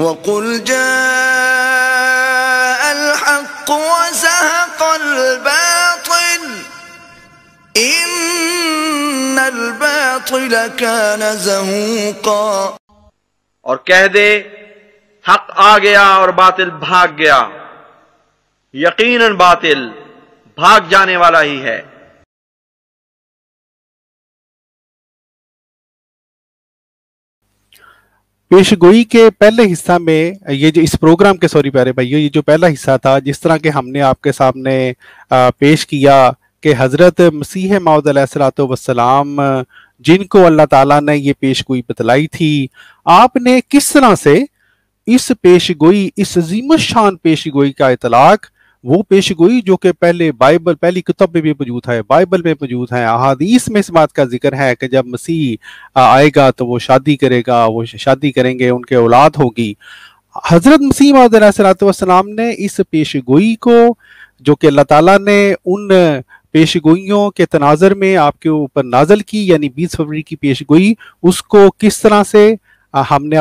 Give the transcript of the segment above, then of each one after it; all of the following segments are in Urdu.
وقل جاء الحق وزهق الباطل إن الباطل كان زهوقا اور کہہ دے، حق آ گیا اور باطل بھاگ گیا۔ یقیناً باطل بھاگ جانے والا ہی ہے۔ پیش گوئی کے پہلے حصہ میں یہ جو اس پروگرام کے، سوری پیارے بھائیو، یہ جو پہلا حصہ تھا، جس طرح کہ ہم نے آپ کے سامنے پیش کیا کہ حضرت مسیح معود علیہ السلاۃ وسلام جن کو اللہ تعالیٰ نے یہ پیش گوئی بتلائی تھی، آپ نے کس طرح سے اس پیش گوئی، اس عظیم شان پیش گوئی کا اطلاق وہ پیش گوئی جو کہ پہلے بائبل، پہلی کتب میں بھی موجود ہے، بائبل میں موجود ہے احادیث میں اس بات کا ذکر ہے کہ جب مسیح آئے گا تو وہ شادی کرے گا، وہ شادی کریں گے، ان کے اولاد ہوگی۔ حضرت مسیح علیہ والسلام نے اس پیش گوئی کو، جو کہ اللہ تعالیٰ نے ان پیش گوئیوں کے تناظر میں آپ کے اوپر نازل کی یعنی بیس فروری کی پیش گوئی، اس کو کس طرح سے ہم نے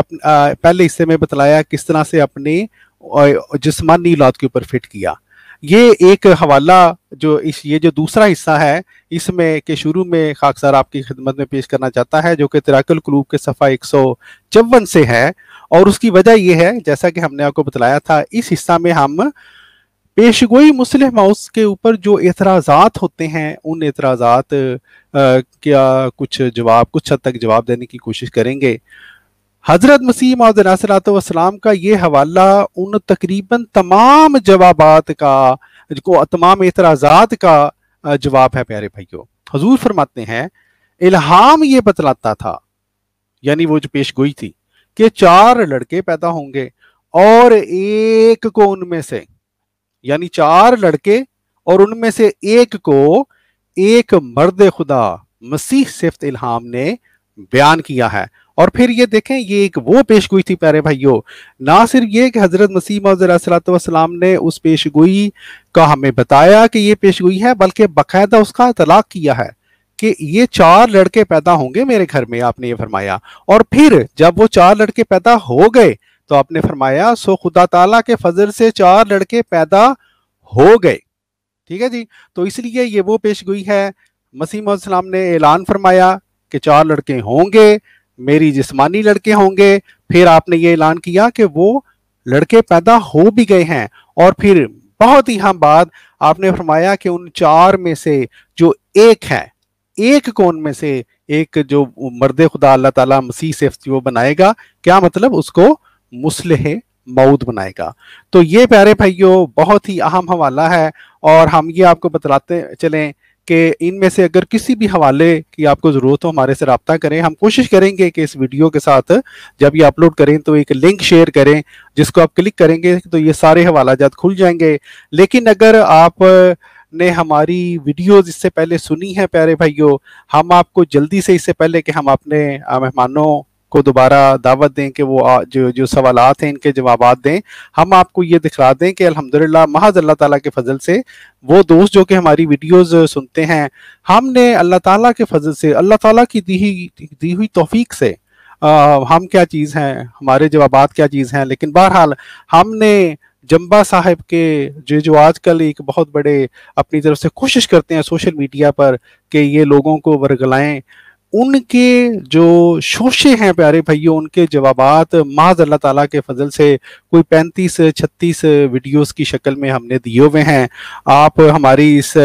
پہلے حصے میں بتلایا کس طرح سے اپنے جسمانی اولاد کے اوپر فٹ کیا۔ یہ ایک حوالہ جو اس، یہ جو دوسرا حصہ ہے، اس میں کہ شروع میں خاک سار آپ کی خدمت میں پیش کرنا چاہتا ہے، جو کہ تراک القلوب کے صفحہ ایک سو چون سے ہے۔ اور اس کی وجہ یہ ہے، جیسا کہ ہم نے آپ کو بتلایا تھا، اس حصہ میں ہم پیشگوئی مسلح ماؤس کے اوپر جو اعتراضات ہوتے ہیں، ان اعتراضات کیا کچھ جواب، کچھ حد تک جواب دینے کی کوشش کریں گے۔ حضرت مسیح محمد ناصرات والسلام کا یہ حوالہ ان تقریباً تمام جوابات کا تمام اعتراضات کا جواب ہے پیارے بھائیوں۔ حضور فرماتے ہیں، الہام یہ بتلاتا تھا یعنی وہ جو پیش گوئی تھی، کہ چار لڑکے پیدا ہوں گے اور ایک کو ان میں سے یعنی چار لڑکے اور ان میں سے ایک کو ایک مرد خدا مسیح صفت الہام نے بیان کیا ہے۔ اور پھر یہ دیکھیں، یہ ایک وہ پیش گوئی تھی پیارے بھائیو۔ نہ صرف یہ کہ حضرت مسیح والسلام نے اس پیش گوئی کا ہمیں بتایا کہ یہ پیش گوئی ہے، بلکہ باقاعدہ اس کا اطلاق کیا ہے کہ یہ چار لڑکے پیدا ہوں گے میرے گھر میں، آپ نے یہ فرمایا۔ اور پھر جب وہ چار لڑکے پیدا ہو گئے تو آپ نے فرمایا، سو خدا تعالیٰ کے فضل سے چار لڑکے پیدا ہو گئے۔ ٹھیک ہے جی؟ تو اس لیے یہ وہ پیش گوئی ہے۔ مسیم السلام نے اعلان فرمایا کہ چار لڑکے ہوں گے۔ میری جسمانی لڑکے ہوں گے۔ پھر آپ نے یہ اعلان کیا کہ وہ لڑکے پیدا ہو بھی گئے ہیں۔ اور پھر بہت ہی ہم بات آپ نے فرمایا کہ ان چار میں سے جو ایک ہے ایک کون میں سے؟ ایک جو مرد خدا اللہ تعالیٰ مسیح سے وہ بنائے گا۔ کیا مطلب؟ اس کو مسلح مود بنائے گا۔ تو یہ پیارے بھائیوں بہت ہی اہم حوالہ ہے۔ اور ہم یہ آپ کو بتلاتے چلیں۔ کہ ان میں سے اگر کسی بھی حوالے کی آپ کو ضرورت ہو ہمارے سے رابطہ کریں، ہم کوشش کریں گے کہ اس ویڈیو کے ساتھ جب یہ اپلوڈ کریں تو ایک لنک شیئر کریں جس کو آپ کلک کریں گے تو یہ سارے حوالہ جات کھل جائیں گے۔ لیکن اگر آپ نے ہماری ویڈیوز اس سے پہلے سنی ہے پیارے بھائیوں ہم آپ کو جلدی سے اس سے پہلے کہ ہم اپنے مہمانوں کو دوبارہ دعوت دیں کہ وہ جو جو سوالات ہیں ان کے جوابات دیں، ہم آپ کو یہ دکھلا دیں کہ الحمدللہ محض اللہ تعالیٰ کے فضل سے وہ دوست جو کہ ہماری ویڈیوز سنتے ہیں، ہم نے اللہ تعالیٰ کے فضل سے، اللہ تعالیٰ کی دی دی ہوئی توفیق سے ہم کیا چیز ہیں، ہمارے جوابات کیا چیز ہیں، لیکن بہرحال ہم نے جمبا صاحب کے جو جو آج کل ایک بہت بڑے اپنی طرف سے کوشش کرتے ہیں سوشل میڈیا پر کہ یہ لوگوں کو ورگلائیں۔ ان کے جو شوشے ہیں پیارے بھائیوں ان کے جوابات معاذ اللہ تعالیٰ کے فضل سے کوئی پینتیس، چھتیس ویڈیوز کی شکل میں ہم نے دیے ہوئے ہیں۔ آپ ہماری اس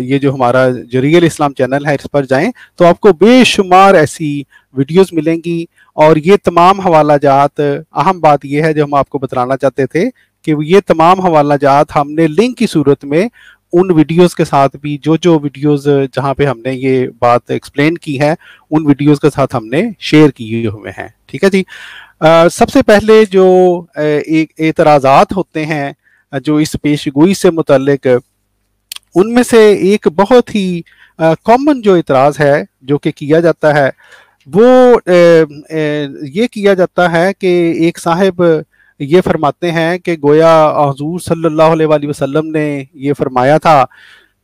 یہ جو ہمارا جو ریئل اسلام چینل ہے، اس پر جائیں تو آپ کو بے شمار ایسی ویڈیوز ملیں گی۔ اور یہ تمام حوالہ جات، اہم بات یہ ہے جو ہم آپ کو بتلانا چاہتے تھے کہ یہ تمام حوالہ جات ہم نے لنک کی صورت میں ان ویڈیوز کے ساتھ بھی جو جو ویڈیوز جہاں پہ ہم نے یہ بات ایکسپلین کی ہے ان ویڈیوز کے ساتھ ہم نے شیئر کیے ہوئے ہیں۔ ٹھیک ہے جی؟ سب سے پہلے جو اعتراضات ہوتے ہیں، جو اس پیش گوئی سے متعلق، ان میں سے ایک بہت ہی کامن جو اعتراض ہے، جو کہ کیا جاتا ہے، وہ یہ کیا جاتا ہے کہ ایک صاحب یہ فرماتے ہیں کہ گویا حضور صلی اللہ علیہ وآلہ وسلم نے یہ فرمایا تھا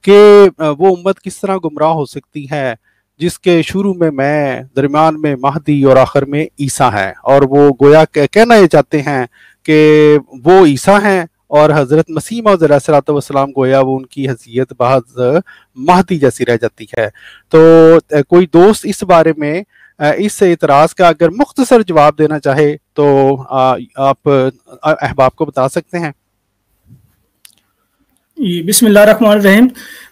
کہ وہ امت کس طرح گمراہ ہو سکتی ہے، جس کے شروع میں میں، درمیان میں مہدی اور آخر میں عیسیٰ ہیں۔ اور وہ گویا کہنا یہ چاہتے ہیں کہ وہ عیسیٰ ہیں اور حضرت مسیح محمد علیہ السلام والسلام گویا وہ ان کی حیثیت بعض مہدی جیسی رہ جاتی ہے۔ تو کوئی دوست اس بارے میں اس اعتراض کا اگر مختصر جواب دینا چاہے تو آپ احباب کو بتا سکتے ہیں؟ جی، بسم اللہ الرحمن الرحیم۔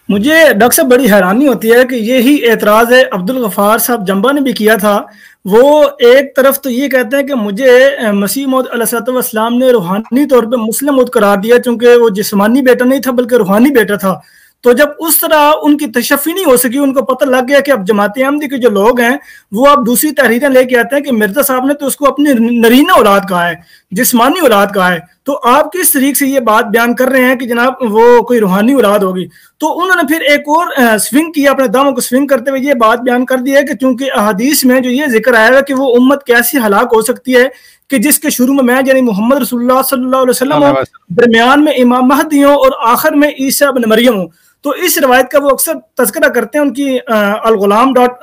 مجھے ڈاکٹر صاحب بڑی حیرانی ہوتی ہے کہ یہی اعتراض ہے عبد الغفار صاحب جمبا نے بھی کیا تھا۔ وہ ایک طرف تو یہ کہتے ہیں کہ مجھے مسیح محمد علیہ والسلام نے روحانی طور پہ مسلم قرار دیا چونکہ وہ جسمانی بیٹا نہیں تھا بلکہ روحانی بیٹا تھا۔ تو جب اس طرح ان کی تشفی نہیں ہو سکی ان کو پتہ لگ گیا کہ اب جماعت احمدی کے جو لوگ ہیں وہ اب دوسری تحریریں لے کے آتے ہیں کہ مرزا صاحب نے تو اس کو اپنی نرینہ اولاد کہا ہے جسمانی اولاد کہا ہے۔ تو آپ کس طریقے سے یہ بات بیان کر رہے ہیں کہ جناب وہ کوئی روحانی اولاد ہوگی؟ تو انہوں نے پھر ایک اور سوئنگ کیا اپنے داموں کو سوئنگ کرتے ہوئے یہ بات بیان کر دی ہے کہ چونکہ احادیث میں جو یہ ذکر آیا ہے کہ وہ امت کیسی ہلاک ہو سکتی ہے کہ جس کے شروع میں میں یعنی محمد رسول اللہ صلی اللہ علیہ وسلم ہوں درمیان میں امام مہدی ہوں اور آخر میں عیسیٰ بن مریم ہوں۔ تو اس روایت کا وہ اکثر تذکرہ کرتے ہیں، ان کی الغلام ڈاٹ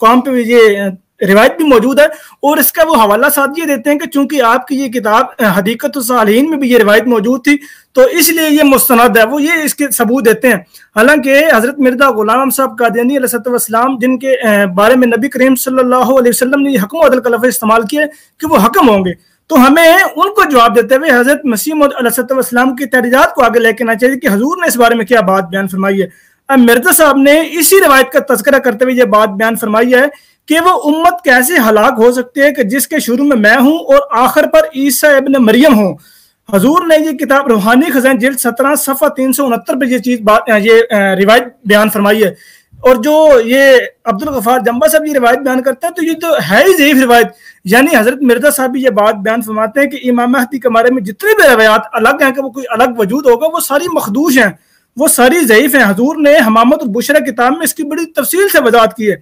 کام پہ یہ روایت بھی موجود ہے۔ اور اس کا وہ حوالہ ساتھ یہ دیتے ہیں کہ چونکہ آپ کی یہ کتاب حدیقت الصالحین میں بھی یہ روایت موجود تھی، تو اس لیے یہ مستند ہے۔ وہ یہ اس کے ثبوت دیتے ہیں۔ حالانکہ حضرت مرزا غلام صاحب قادیانی علیہ السلام جن کے بارے میں نبی کریم صلی اللہ علیہ وسلم نے یہ حکم عدل کا لفظ استعمال کیا کہ وہ حکم ہوں گے۔ تو ہمیں ان کو جواب دیتے ہوئے حضرت مسیح علیہ السلام کی تحریرات کو آگے لے کے آنا چاہیے کہ حضور نے اس بارے میں کیا بات بیان فرمائی ہے۔ اب مرزا صاحب نے اسی روایت کا تذکرہ کرتے ہوئے یہ بات بیان فرمائی ہے کہ وہ امت کیسے ہلاک ہو سکتی ہے کہ جس کے شروع میں میں ہوں اور آخر پر عیسیٰ ابن مریم ہوں۔ حضور نے یہ کتاب روحانی خزین جلد سترہ صفحہ تین سو انہتر پہ یہ چیز بات، یہ روایت بیان فرمائی ہے۔ اور جو یہ عبد الغفار جمبا صاحب یہ روایت بیان کرتے ہیں تو یہ تو ہے ہی ضعیف روایت۔ یعنی حضرت مرزا صاحب بھی یہ بات بیان فرماتے ہیں کہ امام مہدی کے بارے میں جتنی بھی روایات الگ ہیں کہ وہ کوئی الگ وجود ہوگا، وہ ساری مخدوش ہیں، وہ ساری ضعیف ہیں۔ حضور نے حمامت البشرا کتاب میں اس کی بڑی تفصیل سے وضاحت کی ہے۔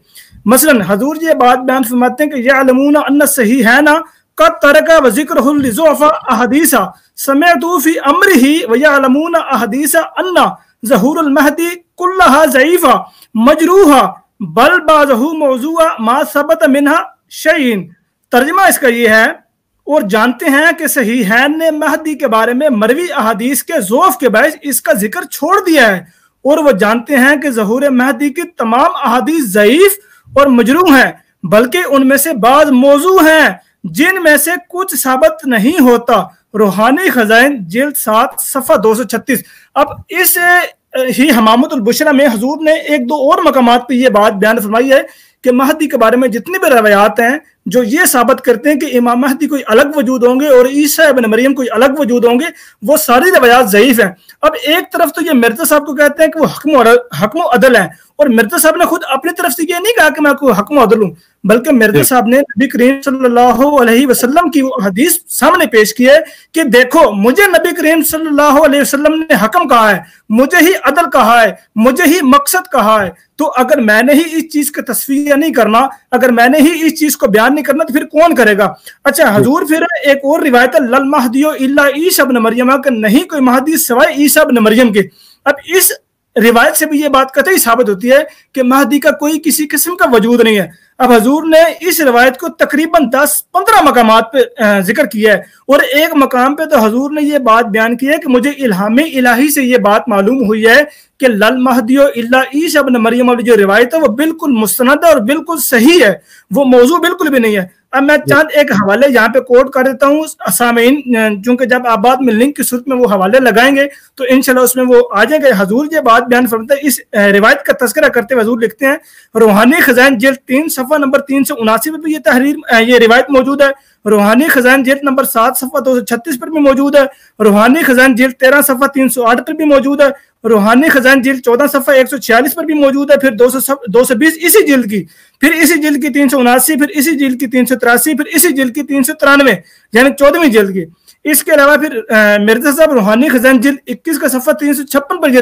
مثلا حضور یہ بات بیان فرماتے ہیں کہ یہ علمون ان صحیح ہے نا قد ترکا و ذکر الزوفا احادیثا سمعتو فی امرہی و یعلمون احادیثا انا ظہور المہدی کلہا ضعیفہ مجروحہ بل بازہو موضوع ما ثبت منہا شعین ترجمہ اس کا یہ ہے، اور جانتے ہیں کہ صحیحین نے مہدی کے بارے میں مروی احادیث کے ذوف کے باعث اس کا ذکر چھوڑ دیا ہے۔ اور وہ جانتے ہیں کہ ظہور مہدی کی تمام احادیث ضعیف اور مجروح ہیں، بلکہ ان میں سے بعض موضوع ہیں جن میں سے کچھ ثابت نہیں ہوتا۔ روحانی خزائن جلد سات، صفحہ دو سو چھتیس۔ اب اس ہی حمامت البشرہ میں حضور نے ایک دو اور مقامات پہ یہ بات بیان فرمائی ہے کہ مہدی کے بارے میں جتنی بھی روایات ہیں جو یہ ثابت کرتے ہیں کہ امام مہدی کوئی الگ وجود ہوں گے اور عیسیٰ ابن مریم کوئی الگ وجود ہوں گے، وہ ساری روایات ضعیف ہیں۔ اب ایک طرف تو یہ مرزا صاحب کو کہتے ہیں کہ وہ حکم و حکم و عدل ہیں۔ اور مرزا صاحب نے خود اپنی طرف سے یہ نہیں کہا کہ میں کوئی حکم عدل ہوں بلکہ مرزا صاحب نے نبی کریم صلی اللہ علیہ وسلم کی حدیث سامنے پیش کی ہے کہ دیکھو مجھے نبی کریم صلی اللہ علیہ وسلم نے حکم کہا ہے مجھے ہی عدل کہا ہے مجھے ہی مقصد کہا ہے۔ تو اگر میں نے ہی اس چیز کا تصویر نہیں کرنا اگر میں نے ہی اس چیز کو بیان نہیں کرنا تو پھر کون کرے گا؟ اچھا حضور پھر ایک اور روایت لل مہدیو اللہ عیسی ابن مریم کہ نہیں کوئی مہدی سوائے عیسی ابن مریم کے۔ اب اس روایت سے بھی یہ بات قطعی ثابت ہوتی ہے کہ مہدی کا کوئی کسی قسم کا وجود نہیں ہے۔ اب حضور نے اس روایت کو تقریباً دس پندرہ مقامات پہ ذکر کیا ہے۔ اور ایک مقام پہ تو حضور نے یہ بات بیان کی ہے کہ مجھے الہام الہی سے یہ بات معلوم ہوئی ہے کہ لل مہدیو اللہ عیش ابن مریم والی جو روایت ہے وہ بالکل مستند ہے اور بالکل صحیح ہے۔ وہ موضوع بالکل بھی نہیں ہے۔ اب میں چاند ایک حوالے یہاں پہ کوٹ کر دیتا ہوں۔ اسامین چونکہ جب آپ بعد میں لنک کی صورت میں وہ حوالے لگائیں گے تو انشاءاللہ اس میں وہ آ جائیں گے۔ حضور یہ بات بیان فرماتے ہیں، اس روایت کا تذکرہ کرتے ہوئے حضور لکھتے ہیں، روحانی خزائن جلد تین صفحہ نمبر تین سو اناسی میں بھی یہ تحریر یہ روایت موجود ہے۔ روحانی خزان جلد نمبر سات صفحہ دو سو چھتیس پر بھی موجود ہے۔ روحانی خزان جلد تیرہ صفحہ تین سو آٹھ پر بھی موجود ہے۔ روحانی خزان جلد چودہ صفحہ ایک سو چھیالیس پر بھی موجود ہے۔ پھر دو سو دو سو بیس اسی جلد کی، پھر اسی جلد کی تین سو اناسی، پھر اسی جلد کی تین سو تراسی، پھر اسی جلد کی تین سو ترانوے یعنی چودہویں جلد کی۔ اس کے علاوہ پھر مرزا صاحب روحانی خزان جلد اکیس کا صفحہ تین سو چھپن پر یہ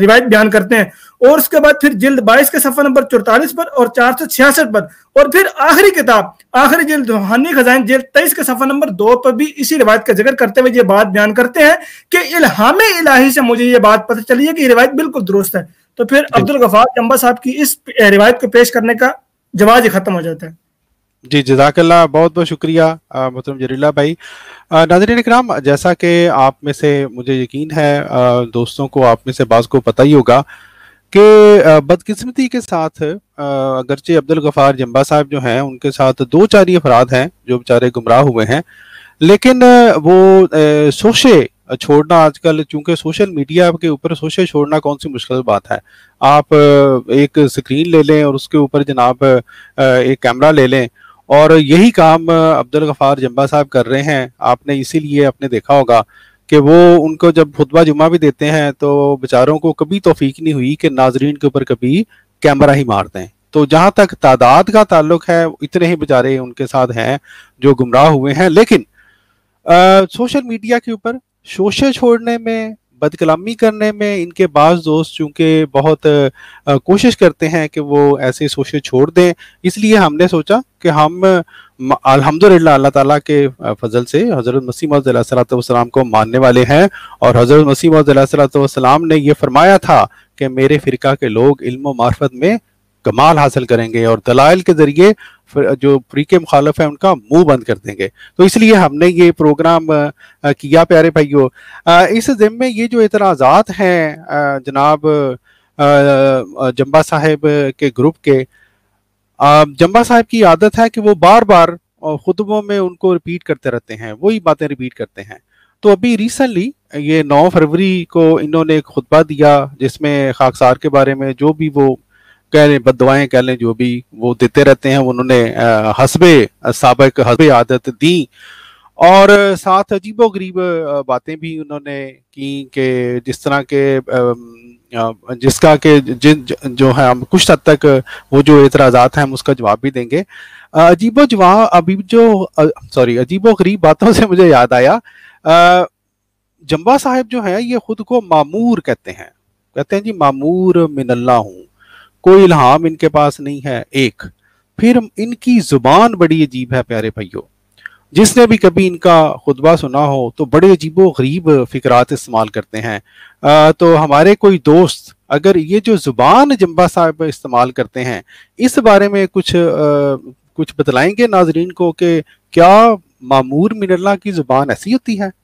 روایت بیان کرتے ہیں۔ اور اس کے بعد پھر جلد بائیس کے صفحہ نمبر چورتالیس پر اور چار سو چھیاسٹھ پر۔ اور پھر آخری کتاب، آخری جلد روحانی خزان جلد تیئیس کے صفحہ نمبر دو پر بھی اسی روایت کا ذکر کرتے ہوئے یہ بات بیان کرتے ہیں کہ الہام الہی سے مجھے یہ بات پتہ چلی ہے کہ یہ روایت بالکل درست ہے۔ تو پھر عبد الغفار جمبا صاحب کی اس روایت کو پیش کرنے کا جواز ہی ختم ہو جاتا ہے۔ جی جزاک اللہ، بہت بہت شکریہ محترم جلیلہ بھائی۔ ناظرین اکرام، جیسا کہ آپ میں سے مجھے یقین ہے دوستوں کو، آپ میں سے بعض کو پتہ ہی ہوگا کہ بدقسمتی کے ساتھ اگرچہ عبد الغفار جمبا صاحب جو ہیں، ان کے ساتھ دو چار ہی افراد ہیں جو بیچارے گمراہ ہوئے ہیں۔ لیکن وہ سوشے چھوڑنا آج کل، چونکہ سوشل میڈیا کے اوپر سوشے چھوڑنا کون سی مشکل بات ہے؟ آپ ایک سکرین لے لیں اور اس کے اوپر جناب ایک کیمرہ لے لیں۔ اور یہی کام عبد الغفار جمبا صاحب کر رہے ہیں۔ آپ نے اسی لیے آپ نے دیکھا ہوگا کہ وہ ان کو جب خطبہ جمعہ بھی دیتے ہیں تو بیچاروں کو کبھی توفیق نہیں ہوئی کہ ناظرین کے اوپر کبھی کیمرہ ہی مار دیں۔ تو جہاں تک تعداد کا تعلق ہے، اتنے ہی بیچارے ان کے ساتھ ہیں جو گمراہ ہوئے ہیں۔ لیکن سوشل میڈیا کے اوپر شوشے چھوڑنے میں بد کلامی کرنے میں ان کے بعض دوست چونکہ بہت کوشش کرتے ہیں کہ وہ ایسے سوشے چھوڑ دیں۔ اس لیے ہم نے سوچا کہ ہم الحمد للہ اللہ تعالیٰ کے فضل سے حضرت مسیح علیہ السلام والسلام کو ماننے والے ہیں۔ اور حضرت مسیح علیہ السلام والسلام نے یہ فرمایا تھا کہ میرے فرقہ کے لوگ علم و معرفت میں کمال حاصل کریں گے اور دلائل کے ذریعے جو فریق مخالف ہے ان کا منہ بند کر دیں گے۔ تو اس لیے ہم نے یہ پروگرام کیا پیارے بھائیو؟ اس ضمن میں یہ جو اعتراضات ہیں جناب جمبا صاحب کے گروپ کے جمبا صاحب کی عادت ہے کہ وہ بار بار خطبوں میں ان کو ریپیٹ کرتے رہتے ہیں، وہی باتیں ریپیٹ کرتے ہیں۔ تو ابھی ریسنٹلی یہ نو فروری کو انہوں نے ایک خطبہ دیا جس میں خاکسار کے بارے میں جو بھی وہ کہہ لیں بد دعائیں کہہ لیں، جو بھی وہ دیتے رہتے ہیں، انہوں نے حسب سابق حسب عادت دی اور ساتھ عجیب و غریب باتیں بھی انہوں نے کی کہ جس طرح کے جس کا کہ جن، جو ہے ہم کچھ حد تک وہ جو اعتراضات ہیں، ہم اس کا جواب بھی دیں گے۔ عجیب و جواب ابھی جو سوری، عجیب و غریب باتوں سے مجھے یاد آیا۔ جمبا صاحب جو ہیں، یہ خود کو معمور کہتے ہیں۔ کہتے ہیں جی معمور من اللہ ہوں۔ کوئی الہام ان کے پاس نہیں ہے ایک۔ پھر ان کی زبان بڑی عجیب ہے پیارے بھائیو۔ جس نے بھی کبھی ان کا خطبہ سنا ہو تو بڑے عجیب و غریب فکرات استعمال کرتے ہیں۔ آ، تو ہمارے کوئی دوست اگر یہ جو زبان جمبا صاحب استعمال کرتے ہیں اس بارے میں کچھ آ، کچھ بتلائیں گے ناظرین کو کہ کیا معمور من اللہ کی زبان ایسی ہوتی ہے؟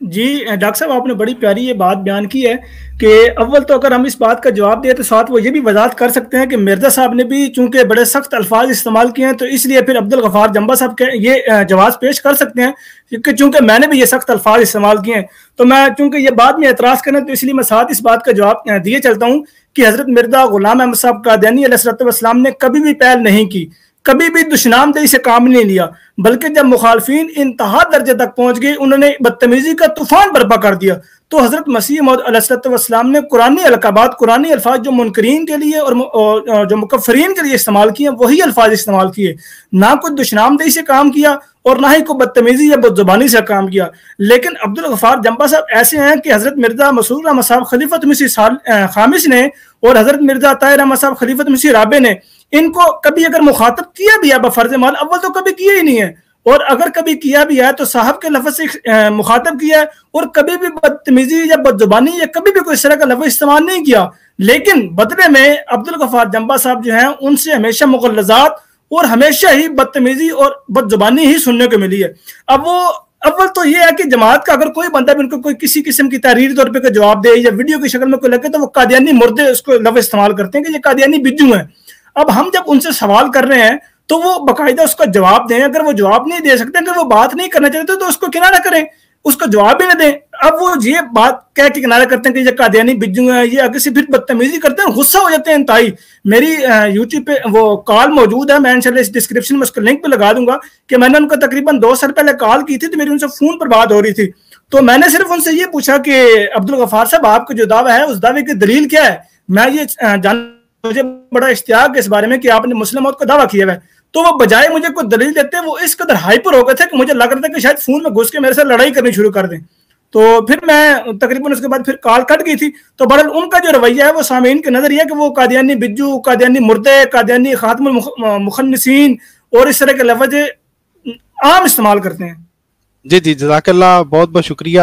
جی ڈاکٹر صاحب، آپ نے بڑی پیاری یہ بات بیان کی ہے کہ اول تو اگر ہم اس بات کا جواب دیں تو ساتھ وہ یہ بھی وضاحت کر سکتے ہیں کہ مرزا صاحب نے بھی چونکہ بڑے سخت الفاظ استعمال کیے ہیں تو اس لیے پھر عبد الغفار جمبا صاحب کے یہ جواز پیش کر سکتے ہیں کیونکہ چونکہ میں نے بھی یہ سخت الفاظ استعمال کیے ہیں تو میں چونکہ یہ بعد میں اعتراض کریں تو اس لیے میں ساتھ اس بات کا جواب دیے چلتا ہوں کہ حضرت مرزا غلام احمد صاحب قادیانی علیہ الصلوۃ والسلام نے کبھی بھی پہل نہیں کی، کبھی بھی دشنام دہی سے کام نہیں لیا۔ بلکہ جب مخالفین انتہا درجے تک پہنچ گئے، انہوں نے بدتمیزی کا طوفان برپا کر دیا۔ تو حضرت مسیح محمد علیہ الصلوۃ والسلام نے قرآن القابات قرآن الفاظ جو منکرین کے لیے اور جو مکفرین کے لیے استعمال کیے، وہی الفاظ استعمال کیے۔ نہ کوئی دشنام دہی سے کام کیا اور نہ ہی کوئی بدتمیزی یا بد زبانی سے کام کیا۔ لیکن عبد الغفار جمبا صاحب ایسے ہیں کہ حضرت مرزا مسعود احمد صاحب خلیفت مسیح خامس نے اور حضرت مرزا طاہر احمد صاحب خلیفت مسیح رابع نے ان کو کبھی اگر مخاطب کیا بھی ہے بفرض مال، اول تو کبھی کیا ہی نہیں ہے۔ اور اگر کبھی کیا بھی ہے تو صاحب کے لفظ سے مخاطب کیا ہے۔ اور کبھی بھی بدتمیزی یا بد زبانی یا کبھی بھی کوئی اس طرح کا لفظ استعمال نہیں کیا۔ لیکن بدلے میں عبد الغفار جمبا صاحب جو ہیں، ان سے ہمیشہ مغلظات اور ہمیشہ ہی بدتمیزی اور بد زبانی ہی سننے کو ملی ہے۔ اب وہ، اول تو یہ ہے کہ جماعت کا اگر کوئی بندہ بھی ان کو کوئی کسی قسم کی تحریری طور پہ کوئی جواب دے یا ویڈیو کی شکل میں کوئی لگے تو وہ قادیانی مردے اس کو لفظ استعمال کرتے ہیں کہ یہ قادیانی بجو ہیں۔ اب ہم جب ان سے سوال کر رہے ہیں تو وہ باقاعدہ اس کا جواب دیں، اگر وہ جواب نہیں دے سکتے، اگر وہ بات نہیں کرنا چاہتے تو اس کو کنارہ کریں۔ اس کا جواب بھی نہ دیں۔ اب وہ یہ بات کہہ کے کنارہ کرتے ہیں کہ یہ قادیانی بجو ہیں، یہ آگے سے پھر بدتمیزی کرتے ہیں، غصہ ہو جاتے ہیں انتہائی۔ میری یوٹیوب پہ وہ کال موجود ہے، میں انشاءاللہ اس ڈسکرپشن میں اس کا لنک پہ لگا دوں گا کہ میں نے ان کو تقریباً دو سال پہلے کال کی تھی تو میری ان سے فون پر بات ہو رہی تھی۔ تو میں نے صرف ان سے یہ پوچھا کہ عبد الغفار صاحب، آپ کا جو دعویٰ ہے، اس دعوے کی دلیل کیا ہے؟ میں یہ جان مجھے بڑا اشتیاق اس بارے میں کہ آپ نے مسلم موت کا دعویٰ کیا ہوا ہے۔ تو وہ بجائے مجھے کوئی دلیل دیتے وہ اس قدر ہائپر ہو گئے تھے کہ مجھے لگ رہا تھا کہ شاید فون میں گھس کے میرے سے لڑائی کرنی شروع کر دیں۔ تو پھر میں تقریباً اس کے بعد پھر کال کٹ گئی تھی۔ تو بہرحال ان کا جو رویہ ہے وہ سامعین کے نظر یہ ہے کہ وہ قادیانی بجو قادیانی مردے، قادیانی خاتم المخنسین اور اس طرح کے لفظ عام استعمال کرتے ہیں۔ جی جی جزاک اللہ، بہت بہت شکریہ۔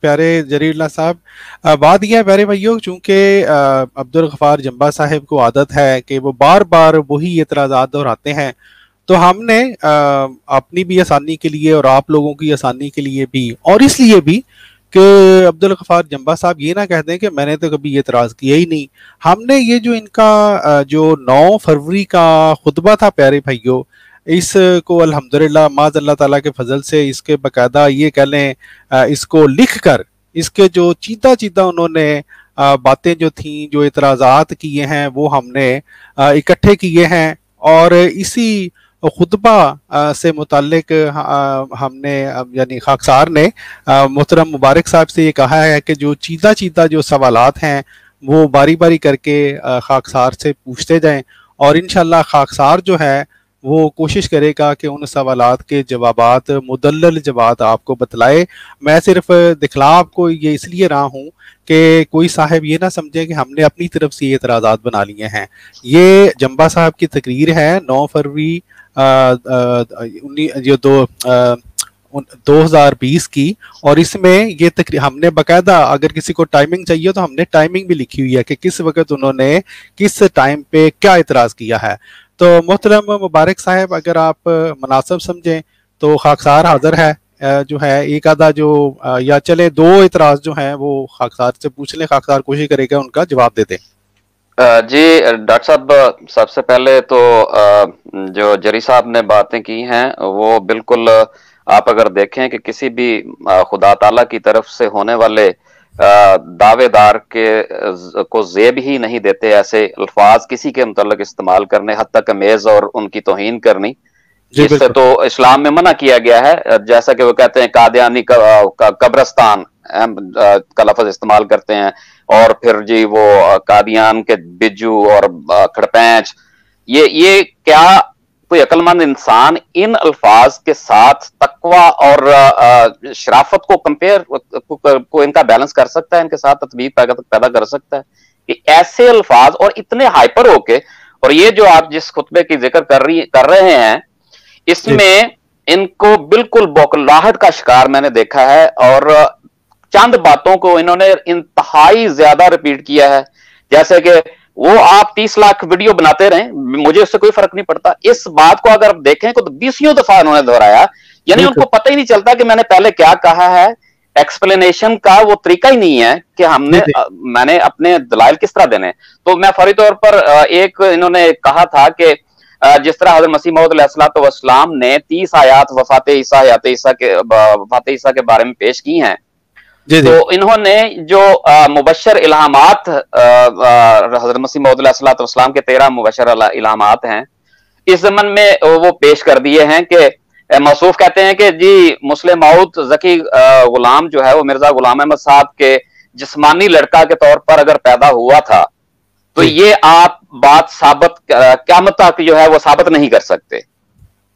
پیارے جری اللہ صاحب بات یہ ہے پیارے بھائیوں، چونکہ عبد الغفار جمبا صاحب کو عادت ہے کہ وہ بار بار وہی اعتراضات دہراتے ہیں، تو ہم نے اپنی بھی آسانی کے لیے اور آپ لوگوں کی آسانی کے لیے بھی، اور اس لیے بھی کہ عبد الغفار جمبا صاحب یہ نہ کہتے ہیں کہ میں نے تو کبھی اعتراض کیا ہی نہیں۔ ہم نے یہ جو ان کا جو نو فروری کا خطبہ تھا پیارے بھائیوں اس کو الحمدللہ معذ اللہ تعالیٰ کے فضل سے اس کے باقاعدہ یہ کہہ لیں اس کو لکھ کر، اس کے جو چیتا چیتا انہوں نے باتیں جو تھیں، جو اعتراضات کیے ہیں، وہ ہم نے اکٹھے کیے ہیں۔ اور اسی خطبہ سے متعلق ہم نے یعنی خاکسار نے محترم مبارک صاحب سے یہ کہا ہے کہ جو چیتا چیتا جو سوالات ہیں، وہ باری باری کر کے خاکسار سے پوچھتے جائیں۔ اور انشاءاللہ خاکسار جو ہے وہ کوشش کرے گا کہ ان سوالات کے جوابات، مدلل جواب آپ کو بتلائے۔ میں صرف دکھلا آپ کو یہ اس لیے رہا ہوں کہ کوئی صاحب یہ نہ سمجھے کہ ہم نے اپنی طرف سے یہ اعتراضات بنا لیے ہیں۔ یہ جمبا صاحب کی تقریر ہے نو فروری جو دو دو ہزار بیس کی۔ اور اس میں یہ تقریر، ہم نے باقاعدہ اگر کسی کو ٹائمنگ چاہیے تو ہم نے ٹائمنگ بھی لکھی ہوئی ہے کہ کس وقت انہوں نے کس ٹائم پہ کیا اعتراض کیا ہے۔ تو محترم مبارک صاحب، اگر آپ مناسب سمجھیں تو خاکسار حاضر ہے جو ہے، ایک آدھا جو یا چلے دو اعتراض جو ہیں، وہ خاکسار سے پوچھ لیں، خاکسار کوشش کرے گا ان کا جواب دے دیں۔ جی ڈاکٹر صاحب، سب سے پہلے تو جو جری صاحب نے باتیں کی ہیں، وہ بالکل آپ اگر دیکھیں کہ کسی بھی خدا تعالیٰ کی طرف سے ہونے والے دعوے دار کے کو زیب ہی نہیں دیتے ایسے الفاظ کسی کے متعلق استعمال کرنے حد تک میز اور ان کی توہین کرنی۔ جی اس سے تو اسلام میں منع کیا گیا ہے۔ جیسا کہ وہ کہتے ہیں قادیانی قبرستان کا لفظ استعمال کرتے ہیں۔ اور پھر جی وہ قادیان کے بجو اور کھڑپینچ۔ یہ یہ کیا کوئی عقل مند انسان ان الفاظ کے ساتھ تقوی اور شرافت کو کمپیئر کو ان کا بیلنس کر سکتا ہے ان کے ساتھ پیدا کر سکتا ہے کہ ایسے الفاظ اور اتنے ہائپر ہو کے اور یہ جو آپ جس خطبے کی ذکر کر رہی کر رہے ہیں اس جی۔ میں ان کو بالکل بوکلاہٹ کا شکار میں نے دیکھا ہے اور چند باتوں کو انہوں نے انتہائی زیادہ ریپیٹ کیا ہے جیسے کہ وہ آپ تیس لاکھ ویڈیو بناتے رہیں مجھے اس سے کوئی فرق نہیں پڑتا۔ اس بات کو اگر دیکھیں تو بیسیوں دفعہ انہوں نے دہرایا۔ یعنی ان کو پتہ ہی نہیں چلتا کہ میں نے پہلے کیا کہا ہے۔ ایکسپلینیشن کا وہ طریقہ ہی نہیں ہے کہ ہم نے میں نے اپنے دلائل کس طرح دینے۔ تو میں فوری طور پر ایک انہوں نے کہا تھا کہ جس طرح حضرت مسیح محمد علیہ السلام والسلام نے تیس آیات وفات عیسیٰ حیات عیسیٰ کے وفات عیسیٰ کے بارے میں پیش کی ہیں۔ جی جی۔ تو انہوں نے جو مبشر الہامات حضرت مسیح محدود علیہ السلام کے تیرہ مبشر الہامات ہیں اس زمن میں وہ پیش کر دیے ہیں کہ موصوف کہتے ہیں کہ جی مسلم موت ذکی غلام جو ہے وہ مرزا غلام احمد صاحب کے جسمانی لڑکا کے طور پر اگر پیدا ہوا تھا تو جی۔ یہ آپ بات ثابت قیامت تک جو ہے وہ ثابت نہیں کر سکتے۔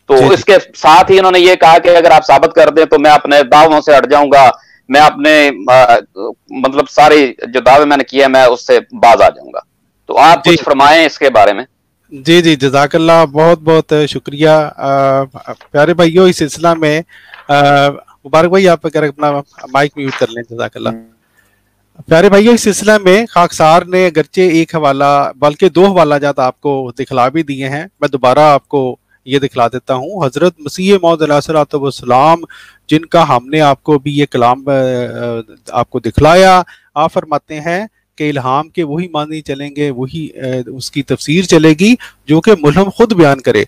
تو اس کے ساتھ ہی انہوں نے یہ کہا کہ اگر آپ ثابت کر دیں تو میں اپنے دعووں سے ہٹ جاؤں گا میں اپنے مطلب سارے جو دعوے میں نے کیا میں اس سے باز آ جاؤں گا۔ تو آپ جی۔ کچھ فرمائیں اس کے بارے میں۔ جی جی جزاک اللہ بہت بہت شکریہ۔ پیارے بھائیو اس سلسلہ میں مبارک بھائی آپ اگر اپنا مائک میوٹ کر لیں جزاک اللہ۔ پیارے بھائیو اس سلسلہ میں خاکسار نے اگرچہ ایک حوالہ بلکہ دو حوالہ جات آپ کو دکھلا بھی دیے ہیں۔ میں دوبارہ آپ کو یہ دکھلا دیتا ہوں۔ حضرت مسیح موت علیہ السلام جن کا ہم نے آپ کو بھی یہ کلام آپ کو دکھلایا، آپ فرماتے ہیں کہ الہام کے وہی معنی چلیں گے، وہی اس کی تفسیر چلے گی جو کہ ملہم خود بیان کرے۔